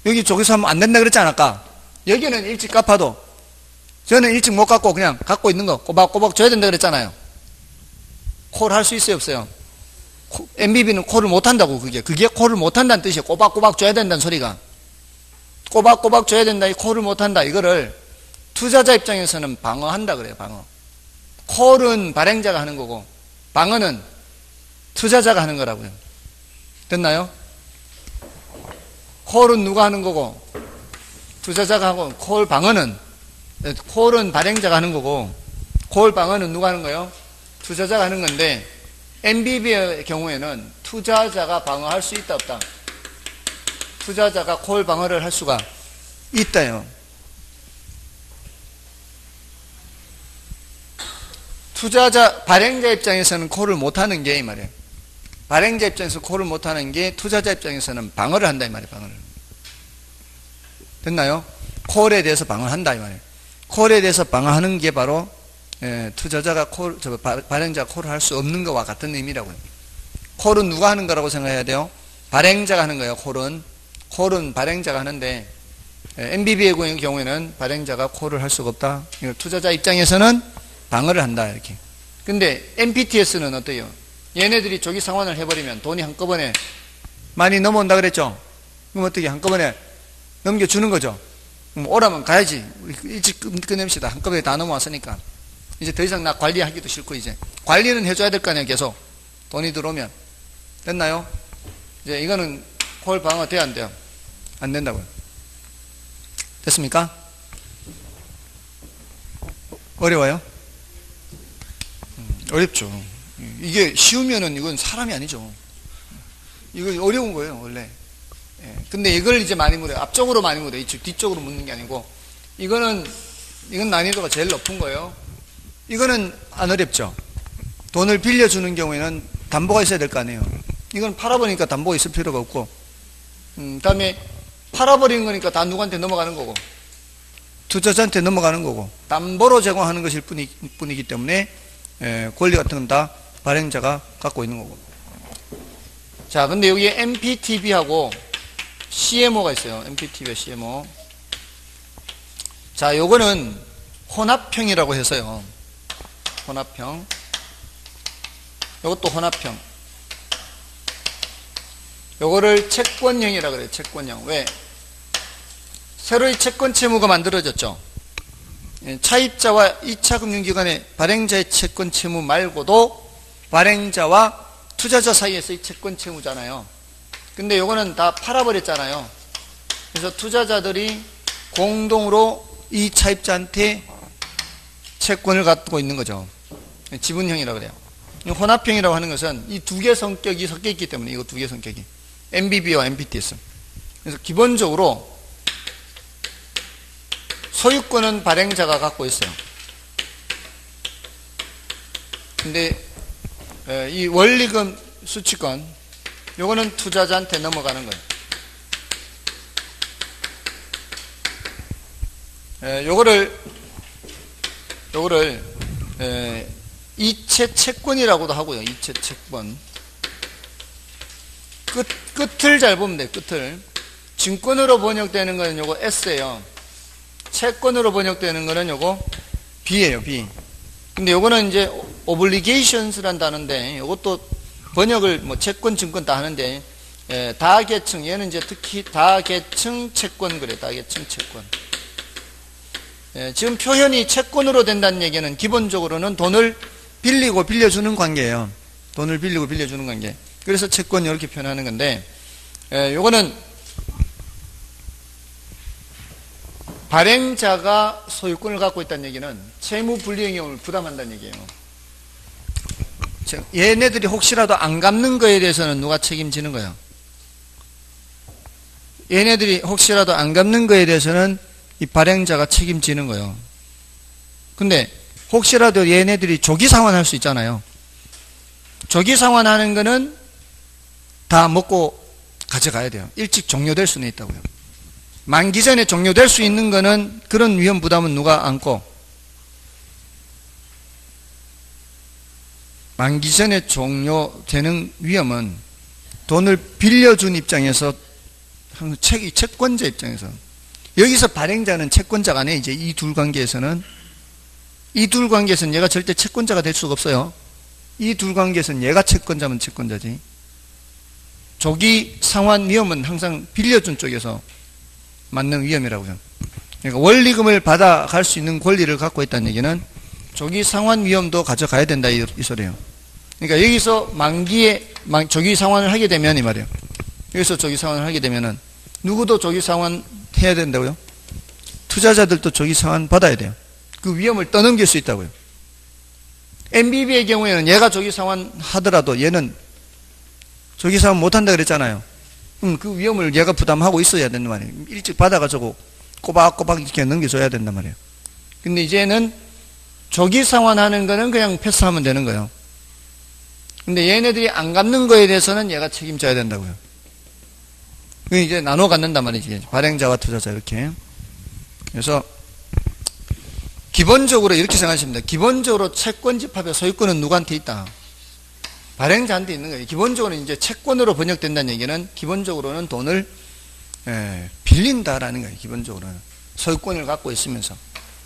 여기 조기 상환 안 된다 그랬지 않을까? 여기는 일찍 갚아도 저는 일찍 못 갚고 그냥 갖고 있는 거 꼬박꼬박 줘야 된다 그랬잖아요. 콜 할 수 있어요, 없어요? MBB는 콜을 못 한다고 그게. 그게 콜을 못 한다는 뜻이에요. 꼬박꼬박 줘야 된다는 소리가. 꼬박꼬박 줘야 된다. 이 콜을 못 한다. 이거를 투자자 입장에서는 방어한다 그래요, 방어. 콜은 발행자가 하는 거고, 방어는 투자자가 하는 거라고요. 됐나요? 콜은 누가 하는 거고, 투자자가 하고, 콜 방어는, 콜은 발행자가 하는 거고, 콜 방어는 누가 하는 거예요? 투자자가 하는 건데, MBB의 경우에는 투자자가 방어할 수 있다, 없다? 투자자가 콜 방어를 할 수가 있다요. 투자자, 발행자 입장에서는 콜을 못하는 게 이 말이에요. 발행자 입장에서 콜을 못하는 게 투자자 입장에서는 방어를 한다 이 말이에요. 방어를. 됐나요? 콜에 대해서 방어한다 이 말이에요. 콜에 대해서 방어하는 게 바로 예, 투자자가 콜, 저 발행자 콜을 할 수 없는 것과 같은 의미라고요. 콜은 누가 하는 거라고 생각해야 돼요? 발행자가 하는 거예요. 콜은 콜은 발행자가 하는데 MBB의 경우에는 발행자가 콜을 할 수가 없다. 투자자 입장에서는 방어를 한다 이렇게. 근데 MPTS는 어때요? 얘네들이 조기 상환을 해버리면 돈이 한꺼번에 많이 넘어온다 그랬죠? 그럼 어떻게 한꺼번에 넘겨주는 거죠? 오라면 가야지. 일찍 끝냅시다. 한꺼번에 다 넘어왔으니까. 이제 더 이상 나 관리하기도 싫고 이제 관리는 해줘야 될 거 아니에요 계속 돈이 들어오면 됐나요? 이제 이거는 콜 방어 돼야 안 돼요? 안 된다고요. 됐습니까? 어려워요? 음, 어렵죠. 이게 쉬우면은 이건 사람이 아니죠. 이거 어려운 거예요, 원래. 예. 근데 이걸 이제 많이 물어요. 앞쪽으로 많이 물어요. 이쪽, 뒤쪽으로 묻는 게 아니고. 이거는, 이건 난이도가 제일 높은 거예요. 이거는 안 어렵죠. 돈을 빌려주는 경우에는 담보가 있어야 될 거 아니에요. 이건 팔아보니까 담보가 있을 필요가 없고, 음, 다음에 팔아버리는 거니까 다 누구한테 넘어가는 거고, 투자자한테 넘어가는 거고, 담보로 제공하는 것일 뿐이, 뿐이 기 때문에, 에, 권리 같은 건 다 발행자가 갖고 있는 거고. 자, 근데 여기에 MPTB하고 CMO가 있어요. MPTB와 CMO. 자, 요거는 혼합형이라고 해서요. 혼합형. 요것도 혼합형. 요거를 채권형이라 그래요. 채권형. 왜? 새로이 채권 채무가 만들어졌죠. 예, 차입자와 2차 금융기관의 발행자의 채권 채무 말고도 발행자와 투자자 사이에서의 채권 채무잖아요. 근데 요거는 다 팔아버렸잖아요. 그래서 투자자들이 공동으로 이 차입자한테 채권을 갖고 있는 거죠. 지분형이라고 그래요. 혼합형이라고 하는 것은 이 두 개 성격이 섞여 있기 때문에 이거 두 개 성격이 MBB와 MPTS. 그래서 기본적으로 소유권은 발행자가 갖고 있어요. 근데 이 원리금 수취권 요거는 투자자한테 넘어가는 거예요. 요거를 요거를 이체 채권이라고도 하고요. 이체 채권. 끝, 끝을 잘 보면 돼, 끝을. 증권으로 번역되는 거는 요거 S예요. 채권으로 번역되는 거는 요거 B예요, B. 근데 요거는 이제 obligations란 단어인데 요것도 번역을 뭐 채권, 증권 다 하는데 예, 다계층 얘는 이제 특히 다계층 채권 그래 다계층 채권 예, 지금 표현이 채권으로 된다는 얘기는 기본적으로는 돈을 빌리고 빌려주는 관계예요 돈을 빌리고 빌려주는 관계 그래서 채권 이렇게 표현하는 건데 예, 요거는 발행자가 소유권을 갖고 있다는 얘기는 채무 불이행을 부담한다는 얘기예요 얘네들이 혹시라도 안 갚는 거에 대해서는 누가 책임지는 거예요? 얘네들이 혹시라도 안 갚는 거에 대해서는 이 발행자가 책임지는 거예요. 근데 혹시라도 얘네들이 조기 상환할 수 있잖아요. 조기 상환하는 거는 다 먹고 가져가야 돼요. 일찍 종료될 수는 있다고요. 만기 전에 종료될 수 있는 거는 그런 위험 부담은 누가 안고 만기 전에 종료되는 위험은 돈을 빌려준 입장에서 책, 채권자 입장에서 여기서 발행자는 채권자가 아니에요. 이제 이 둘 관계에서는 이 둘 관계에서는 얘가 절대 채권자가 될 수가 없어요. 이 둘 관계에서는 얘가 채권자면 채권자지. 조기 상환 위험은 항상 빌려준 쪽에서 맞는 위험이라고요. 그러니까 원리금을 받아갈 수 있는 권리를 갖고 있다는 얘기는 조기 상환 위험도 가져가야 된다 이, 이 소리예요. 그러니까 여기서 만기에 조기 상환을 하게 되면 이 말이에요. 여기서 조기 상환을 하게 되면은 누구도 조기 상환 해야 된다고요? 투자자들도 조기 상환 받아야 돼요. 그 위험을 떠넘길 수 있다고요. MBB의 경우에는 얘가 조기 상환 하더라도 얘는 조기 상환 못 한다 그랬잖아요. 응, 그 위험을 얘가 부담하고 있어야 된단 말이에요. 일찍 받아가지고 꼬박꼬박 이렇게 넘겨줘야 된단 말이에요. 근데 이제는 조기 상환하는 거는 그냥 패스하면 되는 거예요. 근데 얘네들이 안 갚는 거에 대해서는 얘가 책임져야 된다고요. 이제 나눠 갖는단 말이지. 발행자와 투자자 이렇게. 그래서 기본적으로 이렇게 생각하시면 됩니다. 기본적으로 채권 집합의 소유권은 누구한테 있다? 발행자한테 있는 거예요. 기본적으로 이제 채권으로 번역된다는 얘기는 기본적으로는 돈을 예, 빌린다라는 거예요. 기본적으로는 소유권을 갖고 있으면서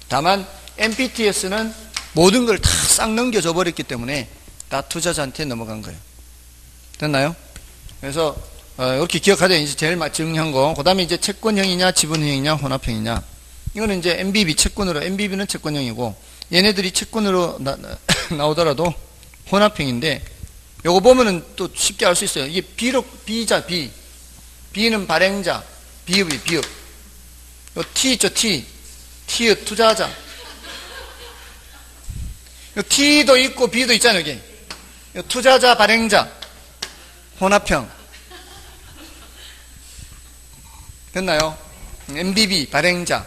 다만 MPTS는 모든 걸 다 싹 넘겨줘 버렸기 때문에 다 투자자한테 넘어간 거예요. 됐나요? 그래서 어, 이렇게 기억하되 이제 제일 중요한 거. 그 다음에 이제 채권형이냐, 지분형이냐, 혼합형이냐. 이거는 이제 MBB 채권으로, MBB는 채권형이고, 얘네들이 채권으로 나, *laughs* 오더라도 혼합형인데, 요거 보면은 또 쉽게 알 수 있어요. 이게 비록, B자, B. B는 발행자, 비읍이 비읍. 요 T 있죠, T. T의 투자자. 요 T도 있고 B도 있잖아요, 여기. 요 투자자, 발행자. 혼합형. 됐나요? MBB 발행자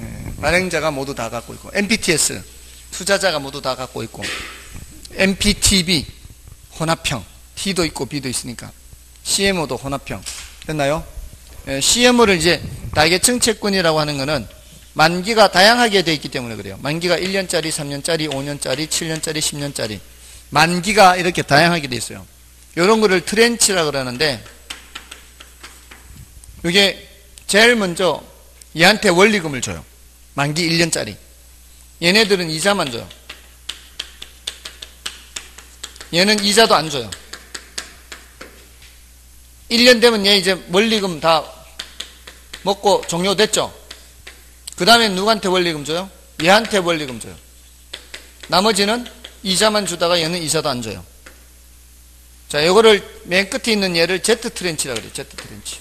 예, 발행자가 모두 다 갖고 있고 MPTS 투자자가 모두 다 갖고 있고 MPTB 혼합형 T도 있고 B도 있으니까 CMO도 혼합형 됐나요? 예, CMO를 이제 다계층 채권이라고 하는 것은 만기가 다양하게 되어 있기 때문에 그래요. 만기가 1년짜리, 3년짜리, 5년짜리, 7년짜리, 10년짜리 만기가 이렇게 다양하게 되어 있어요. 이런 거를 트렌치라 그러는데 이게 제일 먼저 얘한테 원리금을 줘요. 만기 1년짜리. 얘네들은 이자만 줘요. 얘는 이자도 안 줘요. 1년 되면 얘 이제 원리금 다 먹고 종료됐죠? 그 다음에 누구한테 원리금 줘요? 얘한테 원리금 줘요. 나머지는 이자만 주다가 얘는 이자도 안 줘요. 자, 이거를 맨 끝에 있는 얘를 Z 트렌치라 그래요. Z 트렌치.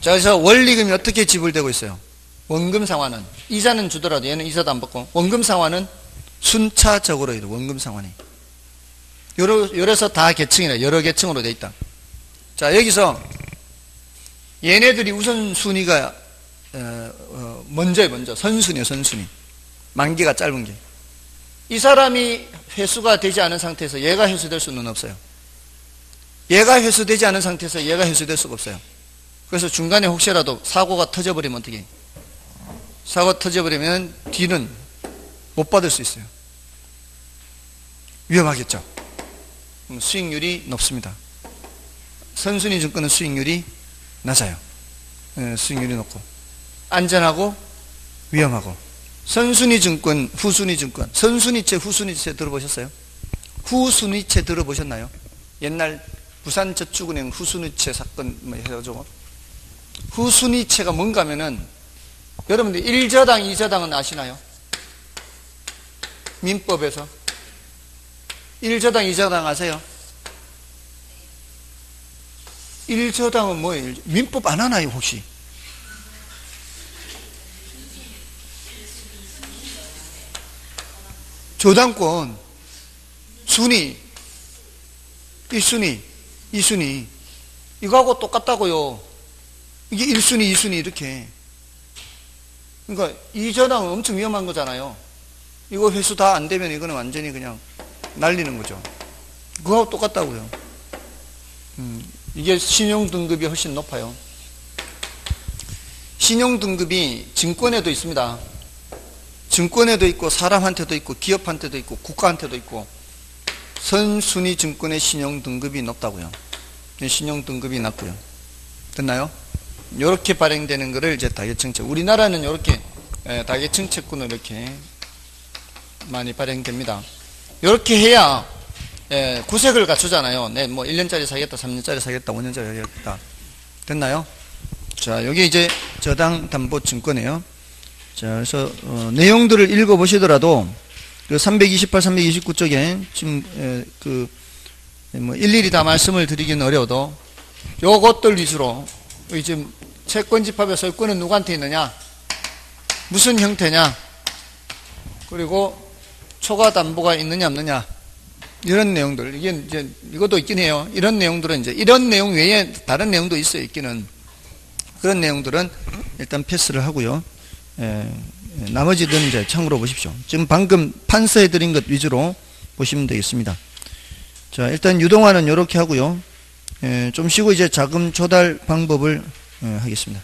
자, 그래서 원리금이 어떻게 지불되고 있어요? 원금 상환은 이자는 주더라도 얘는 이자도 안 받고 원금 상환은 순차적으로 원금 상환이 여러, 여러서 다 계층이라 여러 계층으로 돼 있다. 자 여기서 얘네들이 우선순위가 어, 어, 먼저에 먼저 선순위요 선순위 만기가 짧은 게 이 사람이 회수가 되지 않은 상태에서 얘가 회수될 수는 없어요. 얘가 회수되지 않은 상태에서 얘가 회수될 수가 없어요. 그래서 중간에 혹시라도 사고가 터져버리면 어떻게 사고 터져버리면 뒤는 못 받을 수 있어요. 위험하겠죠. 음, 수익률이 높습니다. 선순위 증권은 수익률이 낮아요. 예, 수익률이 높고 안전하고 위험하고 선순위 증권, 후순위 증권, 선순위채, 후순위채 들어보셨어요? 후순위채 들어보셨나요? 옛날 부산저축은행 후순위채 사건 뭐 해가지고 후순위채가 뭔가 하면은 여러분들 1저당, 2저당은 아시나요? 민법에서 1저당, 2저당 아세요? 1저당은 뭐예요? 민법 안 하나요, 혹시? 저당권, 순위, 1순위, 2순위. 이거하고 똑같다고요. 이게 1순위, 2순위 이렇게. 그러니까 이 저당은 엄청 위험한 거잖아요. 이거 회수 다 안 되면 이거는 완전히 그냥 날리는 거죠. 그거하고 똑같다고요. 음, 이게 신용 등급이 훨씬 높아요. 신용 등급이 증권에도 있습니다. 증권에도 있고 사람한테도 있고 기업한테도 있고 국가한테도 있고 선순위 증권의 신용 등급이 높다고요. 신용 등급이 낮고요. 됐나요? 이렇게 발행되는 거를 이제 다계층채. 우리나라는 이렇게 다계층채권을 이렇게 많이 발행됩니다. 이렇게 해야 예, 구색을 갖추잖아요. 네, 뭐 1년짜리 사겠다, 3년짜리 사겠다, 5년짜리 사겠다. 됐나요? 자, 여기 이제 저당 담보 증권이에요. 자, 그래서 어, 내용들을 읽어 보시더라도 그 328, 329쪽에 지금 에, 그 뭐 일일이 다 말씀을 드리기는 어려워도 요것들 위주로 지금 채권 집합의 소유권은 누구한테 있느냐? 무슨 형태냐? 그리고 초과 담보가 있느냐 없느냐? 이런 내용들 이게 이제 이것도 있긴 해요. 이런 내용들은 이제 이런 내용 외에 다른 내용도 있어요. 있기는 그런 내용들은 일단 패스를 하고요. 에, 나머지는 이제 참고로 보십시오. 지금 방금 판서해 드린 것 위주로 보시면 되겠습니다. 자, 일단 유동화는 이렇게 하고요. 에, 좀 쉬고 이제 자금 조달 방법을 에, 하겠습니다.